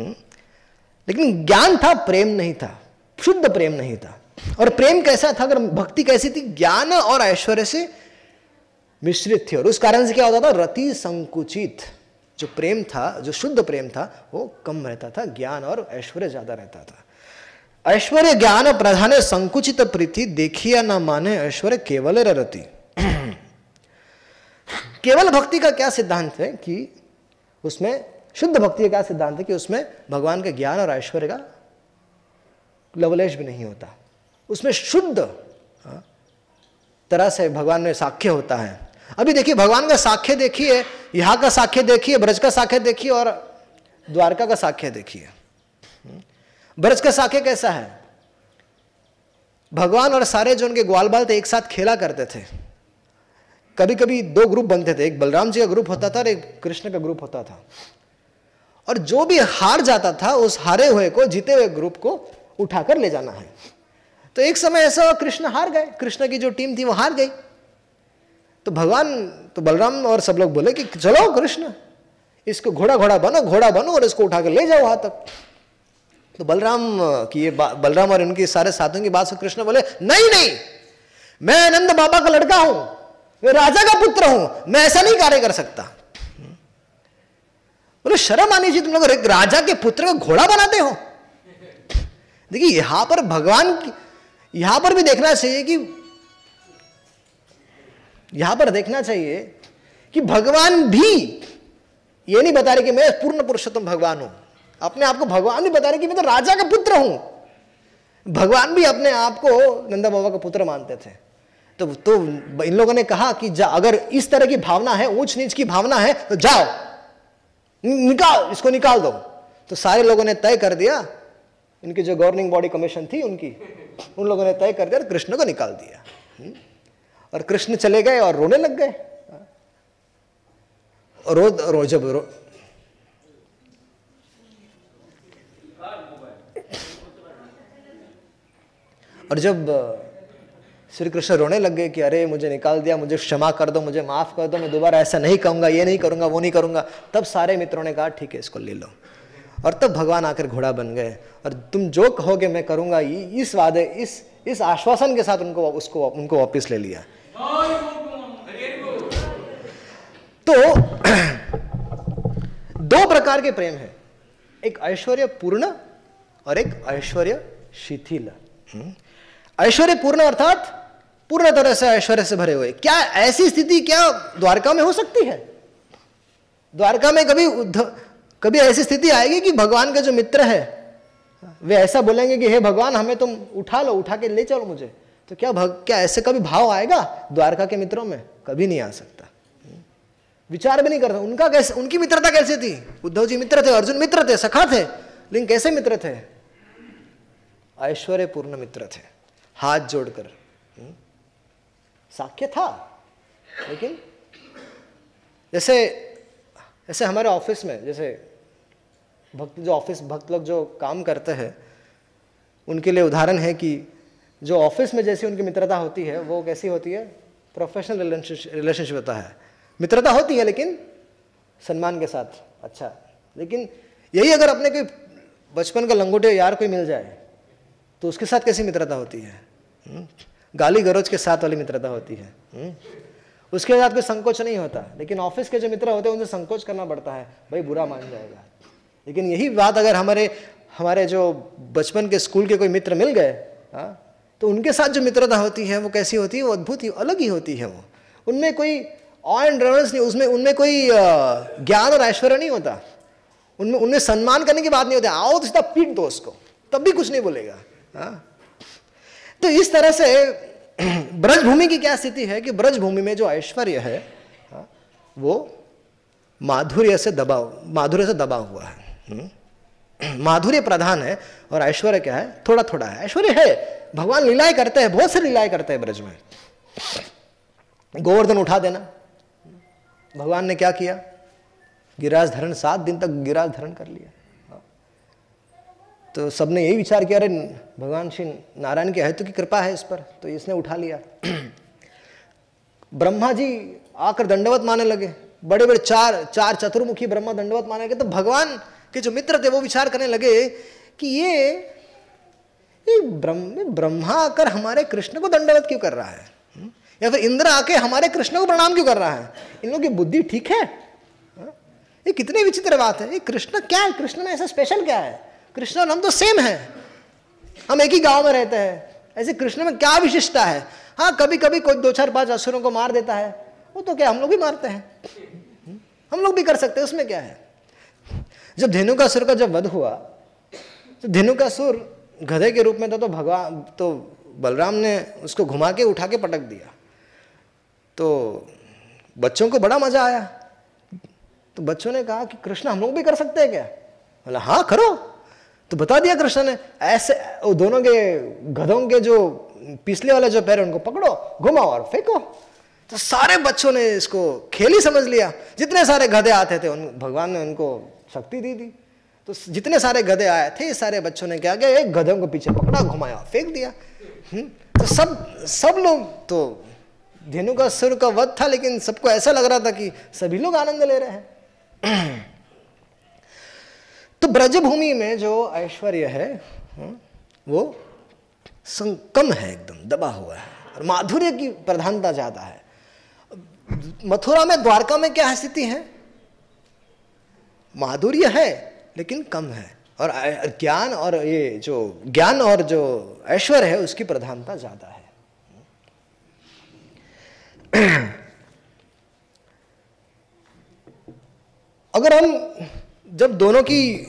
Speaker 1: हम्म? लेकिन ज्ञान था, प्रेम नहीं था, शुद्ध प्रेम नहीं था। और प्रेम कैसा था, अगर भक्ति कैसी थी, ज्ञान और ऐश्वर्य से मिश्रित थी। और उस कारण से क्या होता था, रति संकुचित। जो प्रेम था, जो शुद्ध प्रेम था, वो कम रहता था, ज्ञान और ऐश्वर्य ज़्यादा रहता था। ऐश्वर्य, ज्ञान प्रधान संकुचित प्रीति, देखिया न माने ऐश्वर्य, केवल रति। केवल भक्ति का क्या सिद्धांत है कि उसमें, शुद्ध भक्ति का क्या सिद्धांत है कि उसमें भगवान के ज्ञान और ऐश्वर्य का लवलेश भी नहीं होता। उसमें शुद्ध हाँ, तरह से भगवान में साक्ष्य होता है। अभी देखिए भगवान का साक्ष्य देखिए यहाँ का साक्ष्य देखिए ब्रज का साक्ष्य देखिए और द्वारका का साक्ष्य देखिए। ब्रज का साक्ष्य कैसा है? भगवान और सारे जो उनके ग्वाल बाल थे एक साथ खेला करते थे। कभी कभी दो ग्रुप बनते थे एक बलराम जी का ग्रुप होता था और एक कृष्ण का ग्रुप होता था। और जो भी हार जाता था उस हारे हुए को जीते हुए ग्रुप को उठाकर ले जाना है। तो एक समय ऐसा हुआ, कृष्ण हार गए। कृष्ण की जो टीम थी वो हार गई। तो भगवान तो बलराम और सब लोग बोले कि चलो कृष्ण, इसको घोड़ा घोड़ा बनो घोड़ा बनो और इसको उठाकर ले जाओ वहाँ तक। तो बलराम की ये बलराम और उनके सारे साथियों की बात से कृष्ण बोले, नहीं नहीं, मैं आनंद बाबा का लड़का हूँ, मैं राजा का पुत्र हूँ, मैं ऐसा नहीं कार्य कर सकता। बोले, शर्म आनी चाहिए तुम लोग राजा के पुत्र को घोड़ा बनाते हो? देखिए, यहाँ पर भगवान यहाँ पर भी देखना चाहिए कि यहाँ पर देखना चाहिए कि भगवान भी ये नहीं बता रहे कि मैं पूर्ण पुरुषोत्तम भगवान हूँ। अपने आप को भगवान भी बता रहे कि मैं तो राजा का पुत्र हूँ। भगवान भी अपने आप को नंदा बाबा का पुत्र मानते थे। तो तो इन लोगों ने कहा कि जा, अगर इस तरह की भावना है, ऊंच नीच की भावना है तो जाओ। निकाल इसको निकाल दो। तो सारे लोगों ने तय कर दिया इनकी जो गवर्निंग बॉडी कमीशन थी उनकी उन लोगों ने तय कर दिया कृष्ण को निकाल दिया। हम्म? और कृष्ण चले गए और रोने लग गए। रो, रो जब रो और जब श्री कृष्ण रोने लग गए कि अरे मुझे निकाल दिया मुझे क्षमा कर दो मुझे माफ़ कर दो मैं दोबारा ऐसा नहीं कहूँगा ये नहीं करूँगा वो नहीं करूँगा तब सारे मित्रों ने कहा ठीक है इसको ले लो। और तब भगवान आकर घोड़ा बन गए। और तुम जो कहोगे मैं करूँगा इस वादे, इस इस आश्वासन के साथ उनको, उसको, उनको वापिस ले लिया। तो दो प्रकार के प्रेम है। एक ऐश्वर्य पूर्ण और एक ऐश्वर्य शिथिल हम्म। ऐश्वर्य पूर्ण अर्थात पूर्ण तरह से ऐश्वर्य से भरे हुए। क्या ऐसी स्थिति क्या द्वारका में हो सकती है? द्वारका में कभी कभी ऐसी स्थिति आएगी कि भगवान का जो मित्र है, वे ऐसा बोलेंगे कि, हे भगवान, हमें तुम उठा लो, उठा के ले चलो मुझे। तो क्या भग, क्या ऐसे कभी भाव आएगा द्वारका के मित्रों में? कभी नहीं आ सकता। विचार भी नहीं करता। उनका कैसे, उनकी मित्रता कैसे थी? उद्धव जी मित्र थे, अर्जुन मित्र थे, सखा थे, लेकिन कैसे मित्र थे? ऐश्वर्य पूर्ण मित्र थे। हाथ जोड़कर। हम्म? साक्ष्य था। लेकिन जैसे जैसे हमारे ऑफ़िस में, जैसे भक्त जो ऑफ़िस भक्त लोग जो काम करते हैं, उनके लिए उदाहरण है कि जो ऑफ़िस में जैसी उनकी मित्रता होती है, वो कैसी होती है? प्रोफेशनल रिलेशनशिप होता है। मित्रता होती है, लेकिन सम्मान के साथ अच्छा। लेकिन यही अगर अपने कोई बचपन का लंगोटे यार कोई मिल जाए तो उसके साथ कैसी मित्रता होती है? हम्म? गाली गरोज के साथ वाली मित्रता होती है। हम्म? उसके साथ कोई संकोच नहीं होता, लेकिन ऑफ़िस के जो मित्र होते हैं, उनसे संकोच करना पड़ता है। भाई, बुरा मान जाएगा। लेकिन यही बात अगर हमारे हमारे जो बचपन के स्कूल के कोई मित्र मिल गए हाँ तो उनके साथ जो मित्रता होती है वो कैसी होती है? वो अद्भुत ही अलग ही होती है वो। उनमें कोई ऑ एंड रेवरेंस नहीं उसमें उनमें कोई ज्ञान और ऐश्वर्य नहीं होता। उनमें उनमें सम्मान करने की बात नहीं होती। आओ तो सीधा पीट दो उसको तब भी कुछ नहीं बोलेगा हाँ। तो इस तरह से ब्रजभूमि की क्या स्थिति है कि ब्रजभूमि में जो ऐश्वर्य है हाँ, वो माधुर्य से दबा माधुर्य से दबा हुआ है। माधुर्य प्रधान है और ऐश्वर्य क्या है? थोड़ा थोड़ा है। ऐश्वर्य है। भगवान लीलाएँ करते हैं, बहुत से लीलाएँ करते हैं ब्रज में। गोवर्धन उठा देना। भगवान ने क्या किया? गिराज धरण सात दिन तक गिराज धरण कर लिया। तो सबने यही विचार किया, अरे, भगवान श्री नारायण के हेतु की कृपा है इस पर। तो इसने उठा लिया। ब्रह्मा जी आकर दंडवत माने लगे। बड़े बड़े चार चार चतुर्मुखी ब्रह्मा दंडवत माने लगे तो भगवान के जो मित्र थे वो विचार करने लगे कि ये ये ब्रह्म ब्रह्मा आकर हमारे कृष्ण को दंडवत क्यों कर रहा है? हम्म? या फिर इंद्र आके हमारे कृष्ण को प्रणाम क्यों कर रहा है? इन लोगों की बुद्धि ठीक है? हाँ? ये कितनी विचित्र बात है। ये कृष्ण क्या है? कृष्ण में ऐसा स्पेशल क्या है? कृष्ण और हम तो सेम है। हम एक ही गाँव में रहते हैं। ऐसे कृष्ण में क्या विशिष्टता है? हाँ कभी कभी कोई दो चार पाँच असुरों को मार देता है। वो तो क्या, हम लोग भी मारते हैं। हम लोग भी कर सकते हैं, उसमें क्या है? जब धेनु का सुर का जब वध हुआ तो धेनु का सुर गधे के रूप में था तो भगवान तो बलराम ने उसको घुमा के, उठा के पटक दिया। तो बच्चों को बड़ा मज़ा आया। तो बच्चों ने कहा कि कृष्ण, हम लोग भी कर सकते हैं क्या? बोला हाँ करो। तो बता दिया कृष्ण ने, ऐसे, वो दोनों के, गधों के जो पिछले वाले जो पैर उनको पकड़ो, घुमाओ और फेंको। तो सारे बच्चों ने इसको खेल ही समझ लिया। जितने सारे गधे आते थे, उन, भगवान ने उनको शक्ति दी थी तो जितने सारे गधे आए थे सारे बच्चों ने क्या किया एक गधों को पीछे पकड़ा घुमाया फेंक दिया? हम्म? तो सब सब लोग तो धेनु का सुर का वध था लेकिन सबको ऐसा लग रहा था कि सभी लोग आनंद ले रहे हैं तो ब्रजभूमि में जो ऐश्वर्य है हम्म, वो कम है एकदम दबा हुआ है और माधुर्य की प्रधानता ज़्यादा है मथुरा में द्वारका में क्या स्थिति है माधुर्य है, लेकिन कम है। और ज्ञान और ये जो ज्ञान और जो ऐश्वर्य है, उसकी प्रधानता ज़्यादा है। अगर हम जब दोनों की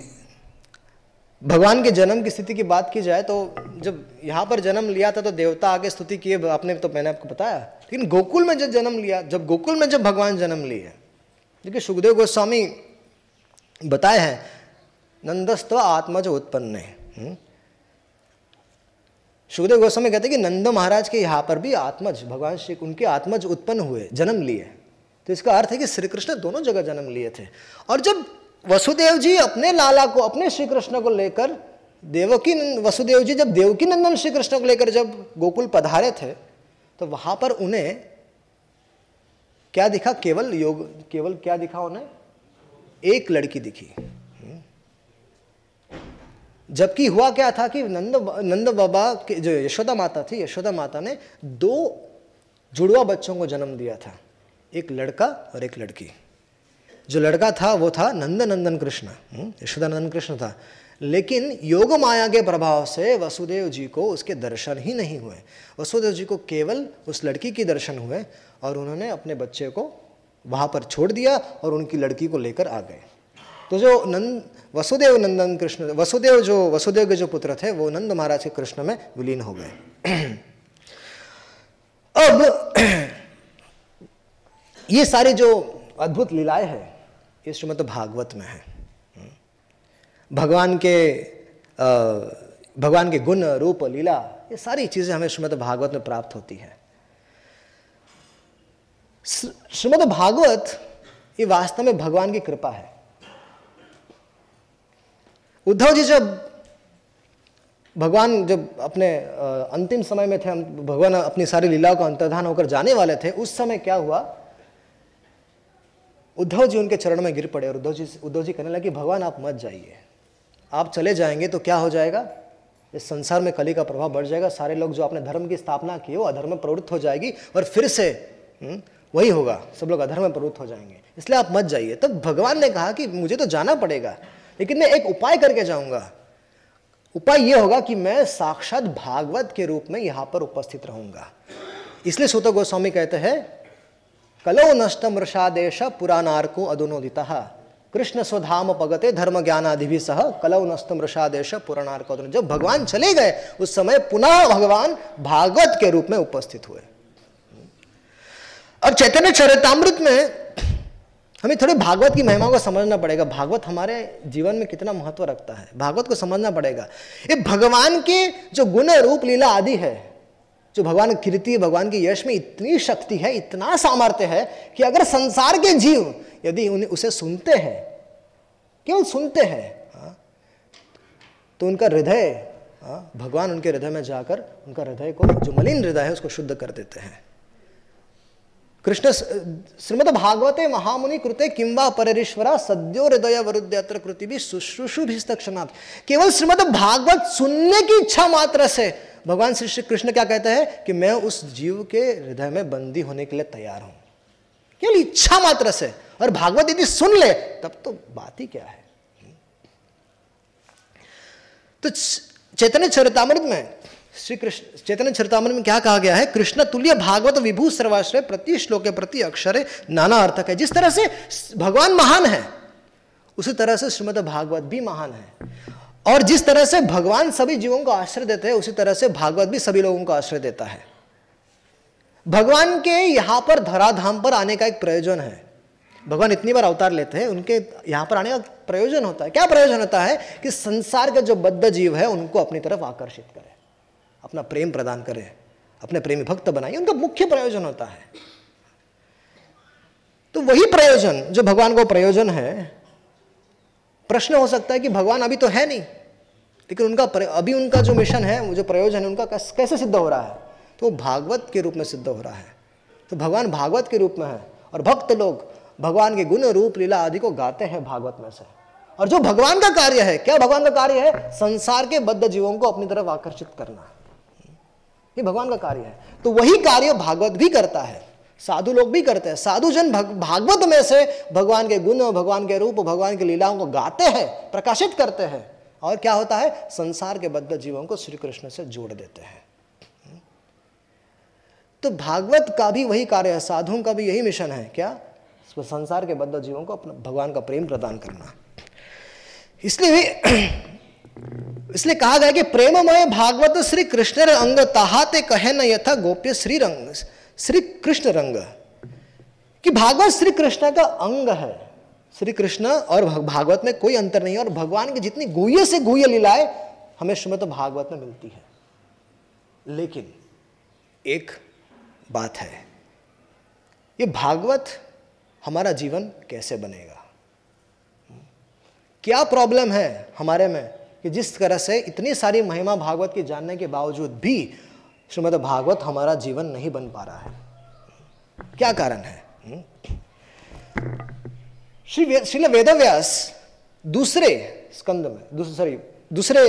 Speaker 1: भगवान के जन्म की स्थिति की बात की जाए तो जब यहाँ पर जन्म लिया था तो देवता आगे स्तुति किए, आपने तो मैंने आपको बताया। लेकिन गोकुल में जब जन्म लिया, जब गोकुल में जब भगवान जन्म लिए, देखिए सुखदेव गोस्वामी बताए हैं नंदस्व आत्मज उत्पन्न है हम्म। सुखदेव गोस्वामी कहते हैं कि नंद महाराज के यहाँ पर भी आत्मज, भगवान श्री उनके आत्मज उत्पन्न हुए, जन्म लिए। तो इसका अर्थ है कि श्री कृष्ण दोनों जगह जन्म लिए थे। और जब वसुदेव जी अपने लाला को, अपने श्री कृष्ण को लेकर, देवकी वसुदेव जी जब देवकी नंदन श्री कृष्ण को लेकर जब गोकुल पधारे थे तो वहाँ पर उन्हें क्या दिखा? केवल योग, केवल क्या दिखा उन्हें? एक लड़की दिखी। जबकि हुआ क्या था कि नंद नंद बाबा के जो यशोदा माता थी यशोदा माता ने दो जुड़वा बच्चों को जन्म दिया था एक लड़का और एक लड़की। जो लड़का था वो था नंद नंदन कृष्ण हम्म, यशोदा नंदन कृष्ण था। लेकिन योग माया के प्रभाव से वसुदेव जी को उसके दर्शन ही नहीं हुए। वसुदेव जी को केवल उस लड़की के दर्शन हुए और उन्होंने अपने बच्चे को वहाँ पर छोड़ दिया और उनकी लड़की को लेकर आ गए। तो जो नंद, वसुदेव नंदन कृष्ण, वसुदेव जो, वसुदेव के जो पुत्र थे, वो नंद महाराज के कृष्ण में विलीन हो गए। अब, ये सारी जो अद्भुत लीलाएँ हैं, ये श्रीमद भागवत में है। भगवान के भगवान के गुण, रूप, लीला, ये सारी चीज़ें हमें श्रीमद भागवत में प्राप्त होती है। श्रीमद भागवत ये वास्तव में भगवान की कृपा है। उद्धव जी जब भगवान जब अपने अंतिम समय में थे भगवान अपनी सारी लीलाओं का अंतर्धान होकर जाने वाले थे उस समय क्या हुआ? उद्धव जी उनके चरण में गिर पड़े और उद्धव जी उद्धव जी कहने लगे भगवान आप मत जाइए। आप चले जाएँगे तो क्या हो जाएगा? इस संसार में कली का प्रभाव बढ़ जाएगा। सारे लोग जो अपने धर्म की स्थापना की वो अधर्म में प्रवृत्त हो जाएगी और फिर से हम्म, वही होगा। सब लोग अधर्म में प्रवृत्त हो जाएँगे। इसलिए आप मत जाइए। तब भगवान ने कहा कि मुझे तो जाना पड़ेगा, लेकिन मैं एक उपाय करके जाऊँगा। उपाय यह होगा कि मैं साक्षात भागवत के रूप में यहाँ पर उपस्थित रहूँगा। इसलिए सूत गोस्वामी कहते हैं, कलो नष्ट मृषादेश पुराणार्को अदुनोदिता कृष्ण स्वधाम पगते धर्म ज्ञान आदि भी सह कलौ नष्ट मृषादेश पुराणार्क जब भगवान चले गए, उस समय पुनः भगवान भागवत के रूप में उपस्थित हुए। और चैतन्य चरितमृत में हमें थोड़ी भागवत की महिमा को समझना पड़ेगा। भागवत हमारे जीवन में कितना महत्व रखता है। भागवत को समझना पड़ेगा। ये भगवान के जो गुण रूप लीला आदि है जो भगवान कीर्ति भगवान की यश में इतनी शक्ति है इतना सामर्थ्य है कि अगर संसार के जीव यदि उन्हें उसे सुनते हैं केवल सुनते हैं हाँ, तो उनका हृदय हाँ, भगवान उनके हृदय में जाकर उनका हृदय को जो मलिन हृदय है उसको शुद्ध कर देते हैं। कृष्ण श्रीमद भागवते महामुनि कृते किंबा परेश्वरा सद्यो हृदय वरुद्यत्र कृति भी शुश्रूषु भी केवल श्रीमद भागवत सुनने की इच्छा मात्र से भगवान श्री श्री कृष्ण क्या कहते हैं कि मैं उस जीव के हृदय में बंदी होने के लिए तैयार हूँ। केवल इच्छा मात्र से। और भागवत यदि सुन ले, तब तो बात ही क्या है? तो चैतन्य चरितामृत में श्री कृष्ण चैतन्य चरितामृत में क्या कहा गया है? कृष्ण तुल्य भागवत विभू सर्वाश्रय प्रति श्लोक प्रति अक्षर नाना अर्थक है। जिस तरह से भगवान महान है, उसी तरह से श्रीमद भागवत भी महान है। और जिस तरह से भगवान सभी जीवों को आश्रय देते हैं, उसी तरह से भागवत भी सभी लोगों को आश्रय देता है। भगवान के यहाँ पर धराधाम पर आने का एक प्रयोजन है। भगवान इतनी बार अवतार लेते हैं, उनके यहाँ पर आने का प्रयोजन होता है। क्या प्रयोजन होता है? कि संसार का जो बद्ध जीव है, उनको अपनी तरफ़ आकर्षित करे। अपना प्रेम प्रदान करें, अपने प्रेमी भक्त बनाए। उनका मुख्य प्रयोजन होता है। तो वही प्रयोजन, जो भगवान को प्रयोजन है, प्रश्न हो सकता है कि भगवान अभी तो है नहीं, लेकिन उनका अभी उनका जो मिशन है जो प्रयोजन है, उनका कैसे सिद्ध हो रहा है? तो वो भागवत के रूप में सिद्ध हो रहा है। तो भगवान भागवत के रूप में है, और भक्त लोग भगवान के गुण रूप लीला आदि को गाते हैं भागवत में से। और जो भगवान का कार्य है, क्या भगवान का कार्य है? संसार के बद्ध जीवों को अपनी तरफ़ आकर्षित करना। ये भगवान का कार्य है। तो वही कार्य भागवत भी करता है। साधु लोग भी करते हैं। साधु जन भागवत में से भगवान के गुण, भगवान के रूप, भगवान की लीलाओं को गाते हैं, प्रकाशित करते हैं। और क्या होता है? संसार के बद्ध जीवों को श्री कृष्ण से जोड़ देते हैं। तो भागवत का भी वही कार्य है। साधुओं का भी यही मिशन है। क्या? संसार के बद्ध जीवों को अपना, भगवान का प्रेम प्रदान करना। इसलिए इसलिए कहा गया कि प्रेममय भागवत श्री कृष्ण अंग तहाते कहे न यथा गोप्य श्री रंग, श्री कृष्ण रंग। कि भागवत श्री कृष्ण का अंग है। श्री कृष्ण और भागवत में कोई अंतर नहीं है और भगवान की जितनी गुह्य से गुह्य लीलाएँ हमें श्रीमद भागवत में मिलती है। लेकिन एक बात है, ये भागवत हमारा जीवन कैसे बनेगा? क्या प्रॉब्लम है हमारे में? कि जिस तरह से इतनी सारी महिमा भागवत की जानने के बावजूद भी श्रीमद भागवत हमारा जीवन नहीं बन पा रहा है। क्या कारण है? श्री श्रील वेदव्यास दूसरे स्कंद में सॉरी दूसरे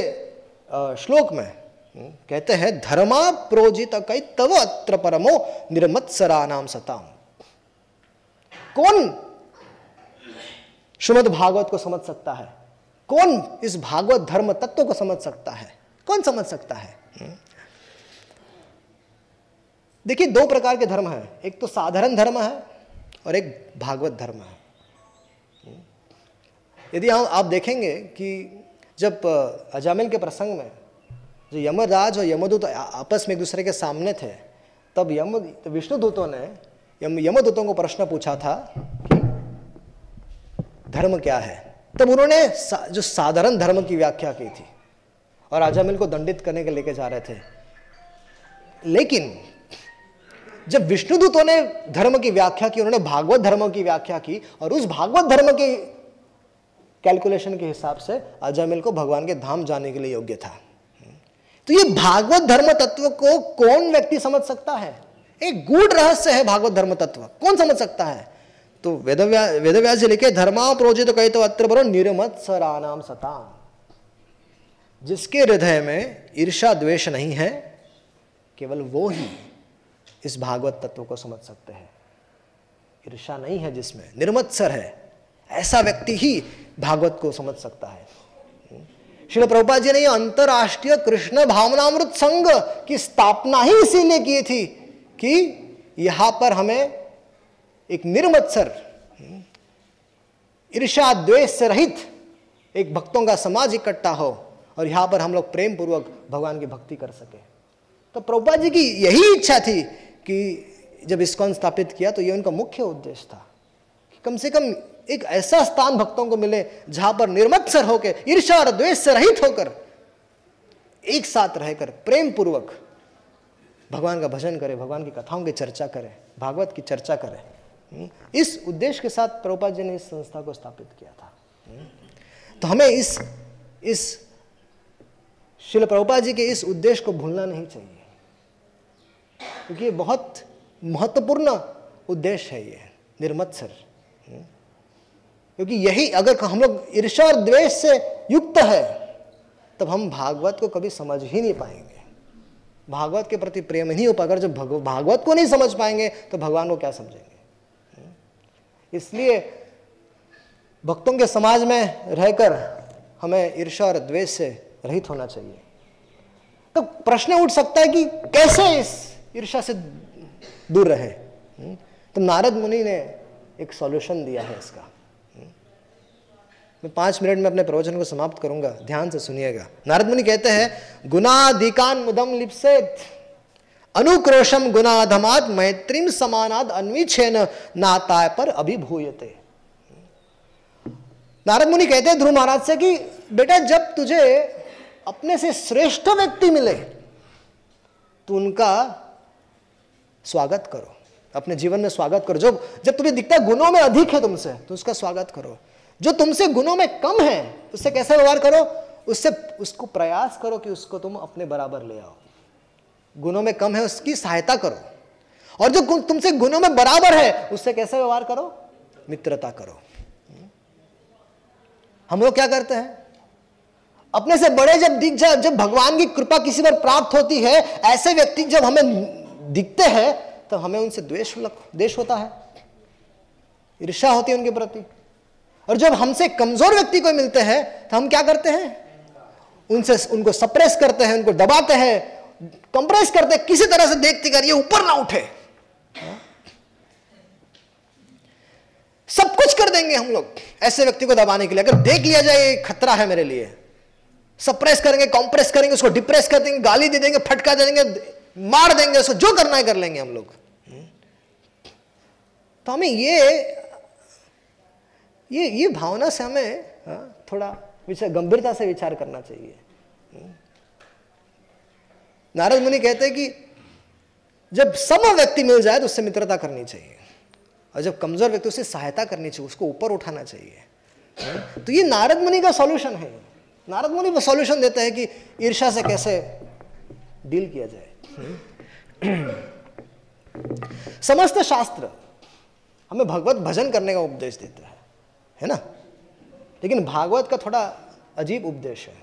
Speaker 1: श्लोक में कहते हैं, धर्मा प्रोजित कई तव अत्र परमो निर्मत्सरा नाम सताम कौन श्रीमद भागवत को समझ सकता है? कौन इस भागवत धर्म तत्व को समझ सकता है? कौन समझ सकता है? देखिए, दो प्रकार के धर्म हैं। एक तो साधारण धर्म है और एक भागवत धर्म है। यदि हम आप देखेंगे कि जब अजामिल के प्रसंग में जो यमराज और यमदूत आपस में एक दूसरे के सामने थे, तब यम तो विष्णुदूतों ने यम, यमदूतों को प्रश्न पूछा था कि धर्म क्या है? तब उन्होंने सा, जो साधारण धर्म की व्याख्या की थी और अजामिल को दंडित करने के लेके जा रहे थे। लेकिन जब विष्णुदूतों ने धर्म की व्याख्या की उन्होंने भागवत धर्म की व्याख्या की और उस भागवत धर्म के कैलकुलेशन के हिसाब से अजामिल को भगवान के धाम जाने के लिए योग्य था। तो ये भागवत धर्म तत्व को कौन व्यक्ति समझ सकता है? एक गूढ़ रहस्य है भागवत धर्म तत्व। कौन समझ सकता है? तो वेदव्या, वेदव्यास जी लिखे धर्मा प्रोजित कहे तो अत्र बरो निर्मत सरानाम सताम जिसके हृदय में ईर्षा द्वेष नहीं है, केवल वो ही इस भागवत तत्व को समझ सकते हैं। ईर्षा नहीं है जिसमें, निर्मत्सर है, ऐसा व्यक्ति ही भागवत को समझ सकता है। श्री प्रभुपा जी ने अंतरराष्ट्रीय कृष्ण भावनामृत संघ की स्थापना ही इसीलिए की थी कि यहाँ पर हमें एक निर्मत्सर ईर्षा द्वेष से रहित एक भक्तों का समाज इकट्ठा हो और यहाँ पर हम लोग प्रेम पूर्वक भगवान की भक्ति कर सके। तो प्रभुपा जी की यही इच्छा थी कि जब इसको स्थापित किया तो ये उनका मुख्य उद्देश्य था कि कम से कम एक ऐसा स्थान भक्तों को मिले जहाँ पर निर्मत्सर होकर ईर्षा और द्वेष से रहित होकर, एक साथ रहकर प्रेम पूर्वक भगवान का भजन करें, भगवान की कथाओं की चर्चा करें, भागवत की चर्चा करें। इस उद्देश्य के साथ प्रभुपाद जी ने इस संस्था को स्थापित किया था। हम्म, तो हमें इस इस शिल प्रभुपाद जी के इस उद्देश्य को भूलना नहीं चाहिए। क्योंकि बहुत महत्वपूर्ण उद्देश्य है ये निर्मत्सर। हम्म? क्योंकि यही अगर हम लोग ईर्षा और द्वेष से युक्त है तब हम भागवत को कभी समझ ही नहीं पाएँगे। भागवत के प्रति प्रेम नहीं हो पाएगा जब भगव- भागवत को नहीं समझ पाएँगे तो भगवान को क्या समझेंगे? हम्म? इसलिए भक्तों के समाज में रहकर हमें ईर्षा और द्वेष से रहित होना चाहिए। तो प्रश्न उठ सकता है कि कैसे इस ईर्षा से दूर रहे? हम्म? तो नारद मुनि ने एक सॉल्यूशन दिया है इसका। हम्म? मैं पाँच मिनट में अपने प्रवचन को समाप्त करूँगा। ध्यान से सुनिएगा। नारद मुनि कहते हैं, गुणाधिकान मुदम लिप्सेत। अनुक्रोशम गुणाधमात मैत्रीम समानाद अन्वीक्षेन नाताय पर अभिभूयते। नारद मुनि कहते हैं ध्रुव महाराज से कि, बेटा, जब तुझे अपने से श्रेष्ठ व्यक्ति मिले तो उनका स्वागत करो। अपने जीवन में स्वागत करो। जो, जब तुम्हें दिखता है गुणों में अधिक है तुमसे तो उसका स्वागत करो। जो तुमसे गुणों में कम है, उससे कैसे व्यवहार करो? उससे, उसको प्रयास करो कि उसको तुम अपने बराबर ले आओ। गुणों में कम है, उसकी सहायता करो। और जो तुमसे गुणों में बराबर है, उससे कैसे व्यवहार करो? मित्रता करो। हम लोग क्या करते हैं? अपने से बड़े जब दिख जाए जब भगवान की कृपा किसी पर प्राप्त होती है, ऐसे व्यक्ति जब हमें दिखते हैं तो हमें उनसे द्वेष द्वेष होता है। ईर्षा होती है उनके प्रति। और जब हमसे कमज़ोर व्यक्ति को मिलते हैं तो हम क्या करते हैं? उनसे, उनको सप्रेस करते हैं, उनको दबाते हैं कंप्रेस करते किसी तरह से देखते कर ये ऊपर ना उठे। सब कुछ कर देंगे हम लोग ऐसे व्यक्ति को दबाने के लिए। अगर देख लिया जाए खतरा है मेरे लिए। सप्रेस करेंगे कॉम्प्रेस करेंगे उसको डिप्रेस कर देंगे गाली दे देंगे फटका दे देंगे मार देंगे उसको जो करना है कर लेंगे हम लोग। तो हमें ये ये ये भावना से हमें हाँ, थोड़ा विचार गंभीरता से विचार करना चाहिए। नारद मुनि कहते हैं कि जब सम व्यक्ति मिल जाए तो उससे मित्रता करनी चाहिए। और जब कमज़ोर व्यक्ति उससे सहायता करनी चाहिए, उसको ऊपर उठाना चाहिए? तो ये नारद मुनि का सॉल्यूशन है। नारद मुनि वो सॉल्यूशन देते हैं कि ईर्षा से कैसे डील किया जाए। समस्त शास्त्र हमें भगवत भजन करने का उपदेश देता है है ना? लेकिन भागवत का थोड़ा अजीब उपदेश है।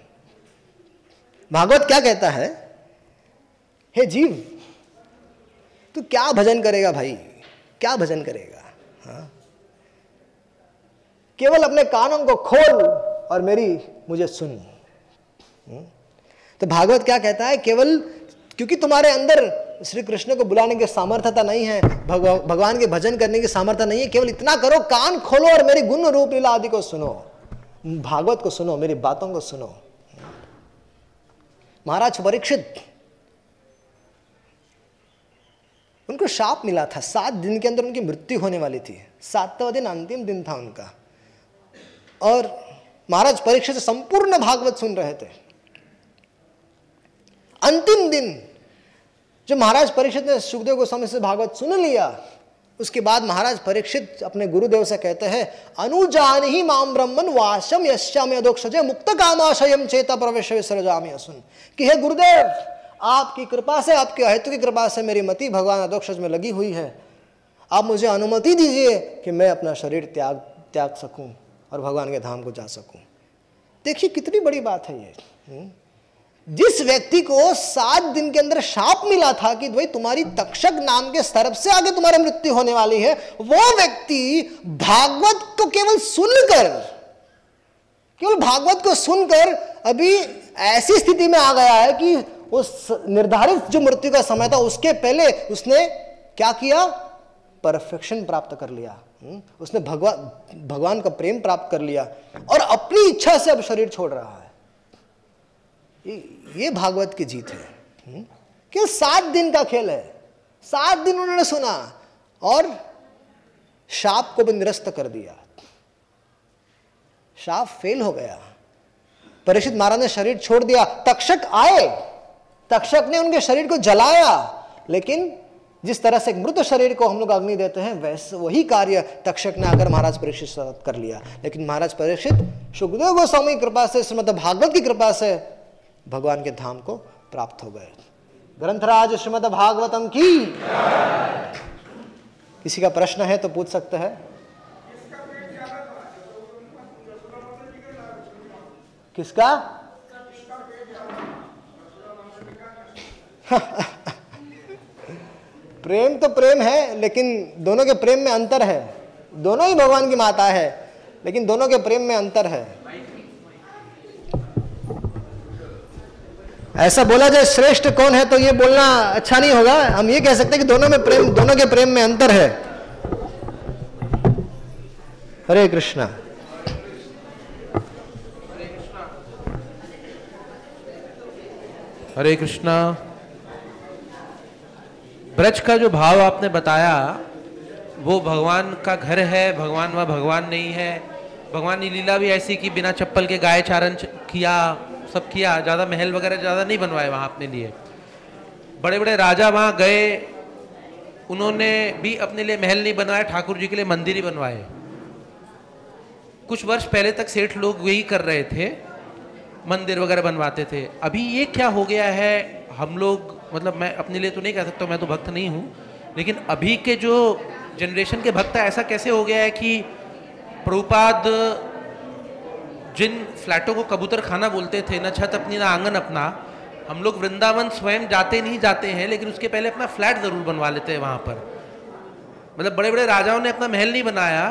Speaker 1: भागवत क्या कहता है? हे जीव, तू क्या भजन करेगा भाई? क्या भजन करेगा? हाँ? केवल अपने कानों को खोल और मेरी, मुझे सुन। हम्म? तो भागवत क्या कहता है? केवल, क्योंकि तुम्हारे अंदर श्री कृष्ण को बुलाने की सामर्थ्यता नहीं है, भगवा- भगवान के भजन करने की सामर्थ्य नहीं है, केवल इतना करो, कान खोलो और मेरी गुण रूप लीला आदि को सुनो। भागवत को सुनो, मेरी बातों को सुनो। महाराज परीक्षित उनको शाप मिला था। सात दिन के अंदर उनकी मृत्यु होने वाली थी। सातवां दिन अंतिम दिन था उनका। और महाराज परीक्षित संपूर्ण भागवत सुन रहे थे। अंतिम दिन जब महाराज परीक्षित ने सुखदेव गोस्वामी से भागवत सुन लिया, उसके बाद महाराज परीक्षित अपने गुरुदेव से कहते हैं, अनुजान ही माम ब्रह्मन वाशम यश्याम अधोक्षजे मुक्त कामाशयम चेता प्रवेश विसर्जामी असुन। कि हे गुरुदेव आपकी कृपा से, आपके अहित की कृपा से मेरी मति भगवान अधोक्षज में लगी हुई है। आप मुझे अनुमति दीजिए कि मैं अपना शरीर त्याग त्याग सकूँ और भगवान के धाम को जा सकूँ। देखिए, कितनी बड़ी बात है ये। हम्म? जिस व्यक्ति को सात दिन के अंदर शाप मिला था कि भाई तुम्हारी तक्षक नाम के सर्प से आगे तुम्हारी मृत्यु होने वाली है, वो व्यक्ति भागवत को केवल सुनकर, केवल भागवत को सुनकर अभी ऐसी स्थिति में आ गया है कि उस निर्धारित जो मृत्यु का समय था, उसके पहले उसने क्या किया? परफेक्शन प्राप्त कर लिया। हम्म? उसने भगवान भगवान का प्रेम प्राप्त कर लिया। और अपनी इच्छा से अब शरीर छोड़ रहा है। ये भागवत की जीत है। हम्म? केवल सात दिन का खेल है। सात दिन उन्होंने सुना और शाप को भी निरस्त कर दिया। शाप फेल हो गया। परीक्षित महाराज ने शरीर छोड़ दिया। तक्षक आए। तक्षक ने उनके शरीर को जलाया, लेकिन जिस तरह से एक मृत शरीर को हम लोग अग्नि देते हैं, वैसे वही कार्य तक्षक ने आकर महाराज परीक्षित कर लिया। लेकिन महाराज परीक्षित, सुखदेव गोस्वामी, कृपा से, श्रीमद भागवत की कृपा से भगवान के धाम को प्राप्त हो गए। ग्रंथराज श्रीमद भागवतम की। किसी का प्रश्न है तो पूछ सकते हैं। किसका? प्रेम तो प्रेम है, लेकिन दोनों के प्रेम में अंतर है। दोनों ही भगवान की माता है, लेकिन दोनों के प्रेम में अंतर है। ऐसा बोला जाए, श्रेष्ठ कौन है तो ये बोलना अच्छा नहीं होगा। हम ये कह सकते हैं कि दोनों में प्रेम, दोनों के प्रेम में अंतर है। हरे कृष्णा।
Speaker 3: हरे कृष्णा। ब्रज का जो भाव आपने बताया, वो भगवान का घर है, भगवान वह भगवान नहीं है। भगवान की लीला भी ऐसी कि, बिना चप्पल के गाय चारण किया, सब किया, ज़्यादा महल वगैरह ज़्यादा नहीं बनवाए वहाँ अपने लिए। बड़े बड़े राजा वहाँ गए, उन्होंने भी अपने लिए महल नहीं बनवाया, ठाकुर जी के लिए मंदिर ही बनवाए। कुछ वर्ष पहले तक सेठ लोग यही कर रहे थे, मंदिर वगैरह बनवाते थे। अभी ये क्या हो गया है, हम लोग मतलब मैं अपने लिए तो नहीं कह सकता, मैं तो भक्त नहीं हूँ, लेकिन अभी के जो जनरेशन के भक्त ऐसा कैसे हो गया है कि प्रभुपाद जिन फ्लैटों को कबूतर खाना बोलते थे, ना छत अपनी, ना आँगन अपना, हम लोग वृंदावन स्वयं जाते नहीं जाते हैं, लेकिन उसके पहले अपना फ्लैट ज़रूर बनवा लेते हैं वहाँ पर। मतलब बड़े बड़े राजाओं ने अपना महल नहीं बनाया,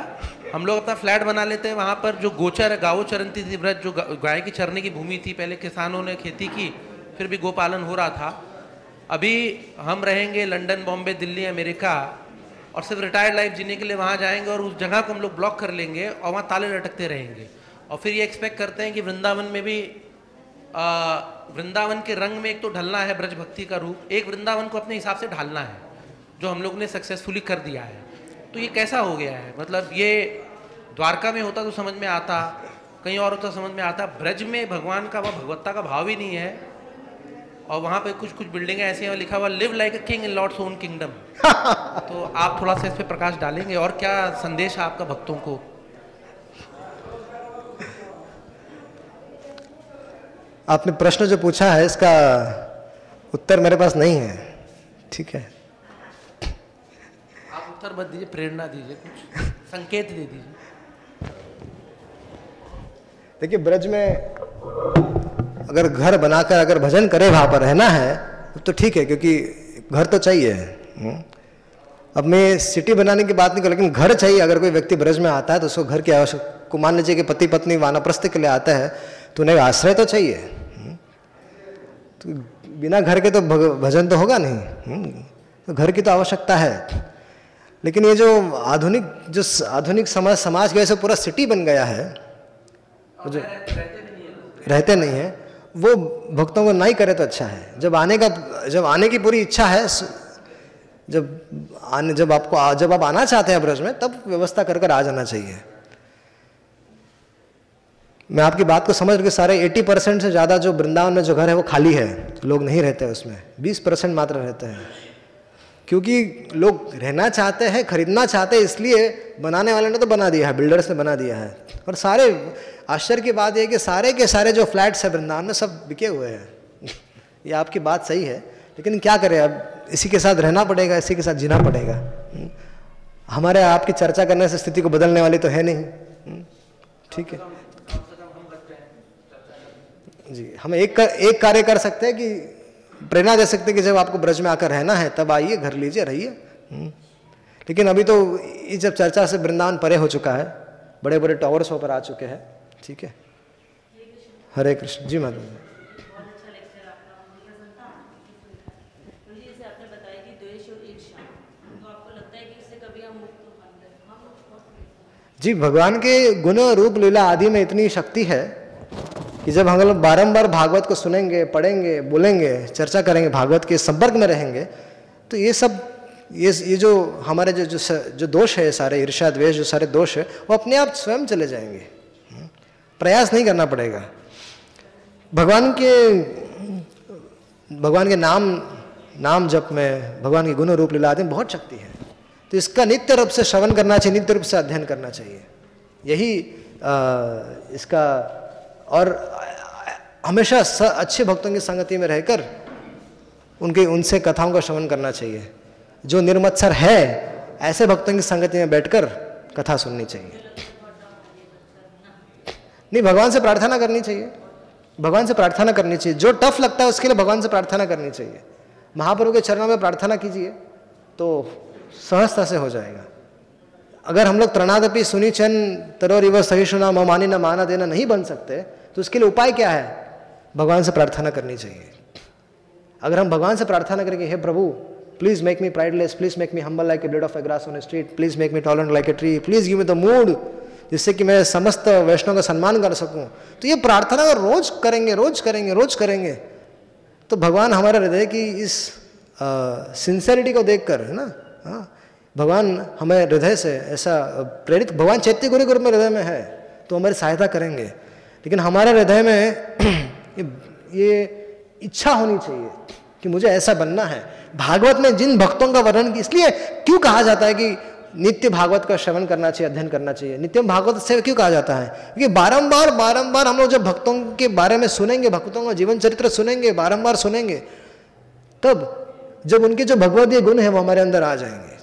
Speaker 3: हम लोग अपना फ्लैट बना लेते हैं वहाँ पर, जो गोचर, गावो चरंती थी व्रत, जो गाय की चरने की भूमि थी, पहले किसानों ने खेती की, फिर भी गोपालन हो रहा था। अभी हम रहेंगे लंदन, बॉम्बे, दिल्ली, अमेरिका और सिर्फ़ रिटायर्ड लाइफ जीने के लिए वहाँ जाएँगे और उस जगह को हम लोग ब्लॉक कर लेंगे और वहाँ ताले लटकते रहेंगे। और फिर ये एक्सपेक्ट करते हैं कि वृंदावन में भी वृंदावन के रंग में एक तो ढलना है ब्रज भक्ति का रूप, एक वृंदावन को अपने हिसाब से ढालना है, जो हम लोग ने सक्सेसफुली कर दिया है। तो ये कैसा हो गया है? मतलब ये द्वारका में होता तो समझ में आता, कहीं और होता समझ में आता, ब्रज में भगवान का, वह भगवत्ता का भाव ही नहीं है। और वहाँ पे कुछ कुछ बिल्डिंगें ऐसी हैं लिखा हुआ live like a king in lord's own kingdom तो आप थोड़ा सा इस पे प्रकाश डालेंगे और क्या संदेश है आपका भक्तों को?
Speaker 1: आपने प्रश्न जो पूछा है इसका उत्तर मेरे पास नहीं है। ठीक है।
Speaker 3: आप उत्तर मत दीजिए प्रेरणा दीजिए कुछ। संकेत दे दीजिए।
Speaker 1: देखिए ब्रज में अगर घर बनाकर अगर भजन करे वहाँ पर रहना है तो ठीक है क्योंकि घर तो चाहिए। हम्म। अब मैं सिटी बनाने की बात नहीं कर लेकिन घर चाहिए। अगर कोई व्यक्ति ब्रज में आता है तो उसको घर की आवश्यक को मान लीजिए कि पति पत्नी वानप्रस्थ के लिए आता है तो उन्हें आश्रय तो चाहिए। हम्म। तो बिना घर के तो भजन तो होगा नहीं। हम्म। तो घर की तो आवश्यकता है। लेकिन ये जो आधुनिक जो आधुनिक समाज समाज के वैसे पूरा सिटी बन गया है। जो रहते नहीं है। वो भक्तों को नहीं करे तो अच्छा है। जब आने का, जब आने की पूरी इच्छा है जब आने, जब आपको आ- जब आप आना चाहते हैं ब्रज में, तब व्यवस्था कर कर आ जाना चाहिए। मैं आपकी बात को समझ के सारे 80 परसेंट से ज़्यादा जो वृंदावन में जो घर है, वो खाली है। लोग नहीं रहते उसमें। 20 परसेंट मात्र रहते हैं। क्योंकि लोग रहना चाहते हैं, खरीदना चाहते हैं, इसलिए बनाने वाले ने तो बना दिया है, बिल्डर्स ने बना दिया है। और सारे आश्चर्य की बात यह कि सारे के सारे जो फ्लैट्स है वृंदावन में सब बिके हुए हैं ये आपकी बात सही है लेकिन क्या करें अब इसी के साथ रहना पड़ेगा इसी के साथ जीना पड़ेगा हम्म। हमारे आपकी चर्चा करने से स्थिति को बदलने वाली तो है नहीं हम्म। ठीक है जी हम एक कर, एक कार्य कर सकते हैं कि प्रेरणा दे सकते हैं कि जब आपको ब्रज में आकर रहना है तब आइए घर लीजिए रहिए हम्म। लेकिन अभी तो ये जब चर्चा से वृंदावन परे हो चुका है बड़े बड़े टावर्स ऊपर आ चुके हैं ठीक है। हरे कृष्ण जी
Speaker 4: बहुत अच्छा तो जी जैसे आपने बताया कि द्वेष और ईर्ष्या तो आपको लगता कि इससे कभी हम मुक्त पाएँगे हम बहुत
Speaker 1: जी भगवान के गुण रूप लीला आदि में इतनी शक्ति है कि जब हम लोग बारंबार भागवत को सुनेंगे पढ़ेंगे बोलेंगे चर्चा करेंगे भागवत के संपर्क में रहेंगे तो ये सब ये ये जो हमारे जो जो जो दोष है सारे ईर्षा द्वेष जो सारे दोष है वो अपने आप स्वयं चले जाएँगे। प्रयास नहीं करना पड़ेगा। भगवान के भगवान के नाम नाम जप में भगवान के गुण रूप लीला आदि में बहुत शक्ति है। तो इसका नित्य रूप से श्रवण करना चाहिए नित्य रूप से अध्ययन करना चाहिए। यही आ, इसका और हमेशा अच्छे भक्तों की संगति में रहकर उनके उनसे कथाओं का श्रवण करना चाहिए। जो निर्मत्सर है ऐसे भक्तों की संगति में बैठकर कथा सुननी चाहिए। नहीं, भगवान से प्रार्थना करनी चाहिए। भगवान से प्रार्थना करनी चाहिए। जो टफ लगता है उसके लिए भगवान से प्रार्थना करनी चाहिए। महाप्रभु के चरणों में प्रार्थना कीजिए तो सहजता से हो जाएगा। अगर हम लोग त्रणादपि सुनिचन तरोर इव सहिष्णुना ममानी न माना देना नहीं बन सकते तो उसके लिए उपाय क्या है? भगवान से प्रार्थना करनी चाहिए। अगर हम भगवान से प्रार्थना करेंगे, हे प्रभु please make me prideless please make me humble like a blade of a grass on a street please make me tolerant like a tree please give me the mood जिससे कि मैं समस्त वैष्णव का सम्मान कर सकूँ। तो ये प्रार्थना अगर रोज करेंगे रोज करेंगे रोज करेंगे। तो भगवान हमारे हृदय की इस सिंसेरिटी को देखकर है ना? हाँ। भगवान हमें हृदय से ऐसा प्रेरित भगवान चैत्य गुरु के रूप में हृदय में है तो हमारी सहायता करेंगे। लेकिन हमारे हृदय में ये, ये इच्छा होनी चाहिए कि मुझे ऐसा बनना है। भागवत में जिन भक्तों का वर्णन इसलिए क्यों कहा जाता है कि नित्य भागवत का श्रवण करना चाहिए, अध्ययन करना चाहिए। नित्य भागवत से क्यों कहा जाता है? क्योंकि बारंबार बारंबार हम लोग जब भक्तों के बारे में सुनेंगे, भक्तों का जीवन चरित्र सुनेंगे, बारंबार सुनेंगे, तब जब उनके जो भगवदीय गुण है वो हमारे अंदर आ जाएँगे।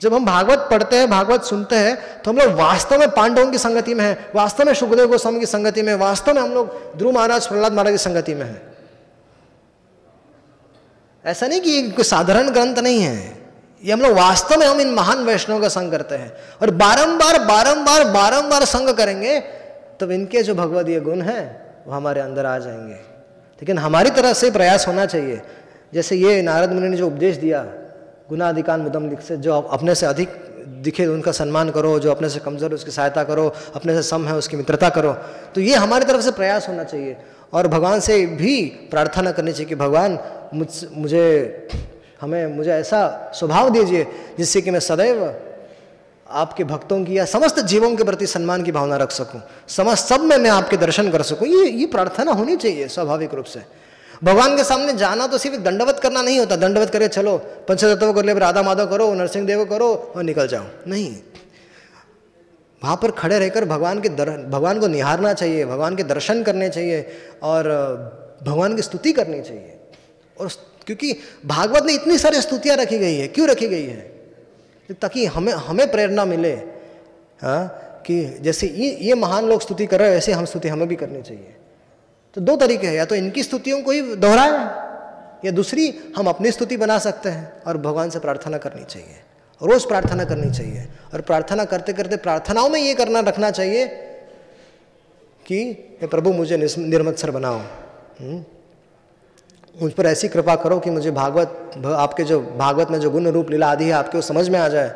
Speaker 1: जब हम भागवत पढ़ते हैं, भागवत सुनते हैं तो हम लोग वास्तव में पांडवों की संगति में है, वास्तव में सुखदेव गोस्वामी की संगति में वास्तव में हम लोग ध्रुव महाराज प्रहलाद महाराज की संगति में है। ऐसा नहीं कि कोई साधारण ग्रंथ नहीं है। ये हम लोग वास्तव में हम इन महान वैष्णव का संग करते हैं। और बारंबार बारंबार बारंबार संग करेंगे, तब इनके जो भगवदीय गुण हैं, वो हमारे अंदर आ जाएँगे। लेकिन हमारी तरह से प्रयास होना चाहिए। जैसे ये नारद मुनि ने जो उपदेश दिया गुनाधिकान मुदम लिख से जो अपने से अधिक दिखे, उनका सम्मान करो, जो अपने से कमज़ोर, उसकी सहायता करो, अपने से सम है, उसकी मित्रता करो तो ये हमारी तरफ़ से प्रयास होना चाहिए। और भगवान से भी प्रार्थना करनी चाहिए कि भगवान, मुझ, मुझे हमें मुझे ऐसा स्वभाव दीजिए जिससे कि मैं सदैव आपके भक्तों की या समस्त जीवों के प्रति सम्मान की भावना रख सकूँ, समस्त सब में मैं आपके दर्शन कर सकूँ। ये ये प्रार्थना होनी चाहिए स्वाभाविक रूप से। भगवान के सामने जाना तो सिर्फ़ दंडवत करना नहीं होता। दंडवत करे, चलो, पंचतत्व कर ले राधा माधव करो, नरसिंह देव करो और निकल जाओ। नहीं। वहाँ पर खड़े रहकर भगवान के दर, भगवान को निहारना चाहिए, भगवान के दर्शन करने चाहिए और, भगवान की स्तुति करनी चाहिए। और क्योंकि भागवत में इतनी सारी स्तुतियाँ रखी गई है। क्यों रखी गई है? ताकि हमें हमें प्रेरणा मिले हाँ कि जैसे ये ये महान लोग स्तुति कर रहे हैं, ऐसे हम स्तुति हमें भी करनी चाहिए। तो दो तरीके हैं, या तो इनकी स्तुतियों को ही दोहराए, या दूसरी, हम अपनी स्तुति बना सकते हैं और भगवान से प्रार्थना करनी चाहिए। रोज प्रार्थना करनी चाहिए, और प्रार्थना करते करते प्रार्थनाओं में ये करना, रखना चाहिए कि प्रभु, मुझे निर्मत्सर बनाओ। हम्म? मुझ पर ऐसी कृपा करो कि मुझे भागवत, आपके जो भागवत में जो गुण रूप लीला आदि है, आपके वो समझ में आ जाए।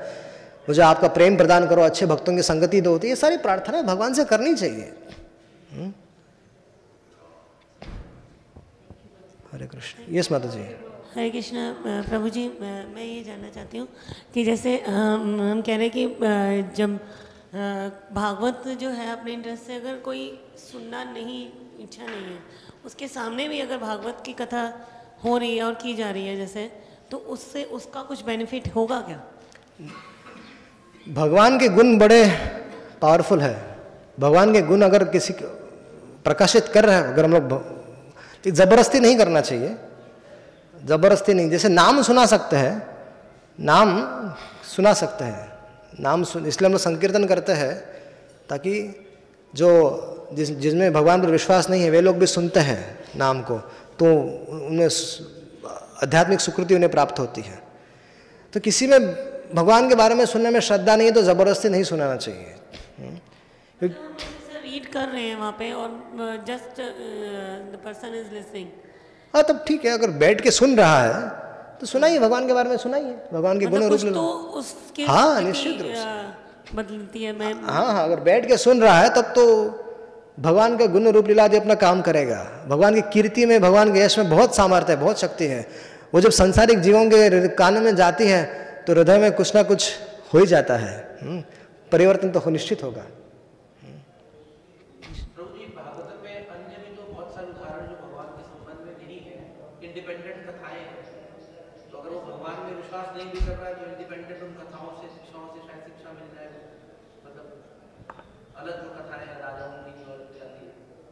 Speaker 1: मुझे आपका प्रेम प्रदान करो, अच्छे भक्तों की संगति दो। तो ये सारी प्रार्थना भगवान से करनी चाहिए। हम्म? हरे कृष्ण। यस माता जी
Speaker 5: हरे कृष्ण प्रभु जी मैं ये जानना चाहती हूँ कि जैसे हम कह रहे हैं कि जब भागवत जो है, अपने इंटरेस्ट से अगर कोई सुनना नहीं, इच्छा नहीं है उसके सामने भी अगर भागवत की कथा हो रही है और की जा रही है जैसे तो उससे उसका कुछ बेनिफिट होगा क्या?
Speaker 1: भगवान के गुण बड़े पावरफुल है। भगवान के गुण अगर किसी प्रकाशित कर रहे हैं, अगर हम लोग तो ज़बरदस्ती नहीं करना चाहिए। ज़बरदस्ती नहीं, जैसे नाम सुना सकते हैं, नाम सुना सकते हैं। नाम सुन, इसलिए हम लोग संकीर्तन करते हैं ताकि जो जिस जिसमें भगवान पर विश्वास नहीं है वे लोग भी सुनते हैं नाम को। तो उनमें आध्यात्मिक स्वीकृति उन्हें प्राप्त होती है। तो किसी में भगवान के बारे में सुनने में श्रद्धा नहीं है तो ज़बरदस्ती नहीं सुनाना चाहिए।
Speaker 5: रीड कर रहे हैं वहाँ पे और जस्ट पर्सन इज़ लिसनिंग
Speaker 1: हाँ तब ठीक है अगर बैठ के सुन रहा है तो सुनाइए भगवान के बारे में सुनाइए। भगवान के
Speaker 5: मतलब
Speaker 1: गुण रूप
Speaker 5: तो उसके
Speaker 1: हाँ निश्चित रूप से।
Speaker 5: बदलती है मैं
Speaker 1: हाँ हाँ अगर बैठ के सुन रहा है तब तो भगवान का गुण रूप लीला अपना काम करेगा। भगवान की कीर्ति में भगवान के यश में बहुत सामर्थ्य है बहुत शक्ति है। वो जब संसारिक जीवों के कान में जाती है तो हृदय में कुछ ना कुछ हो ही जाता है। हम्म, परिवर्तन तो निश्चित होगा।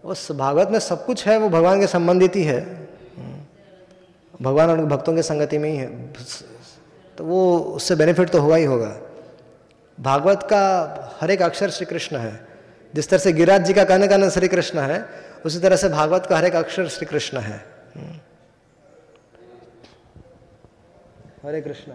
Speaker 1: उस भागवत में सब कुछ है, वो भगवान के संबंधित ही है। भगवान और भक्तों के संगति में ही है। तो वो उससे बेनिफिट तो होगा ही होगा। भागवत का हर एक अक्षर श्री कृष्ण है। जिस तरह से गिरिराज जी का कहने का नाम श्री कृष्ण है, उसी तरह से भागवत का हर एक अक्षर श्री कृष्ण है। हरे कृष्ण।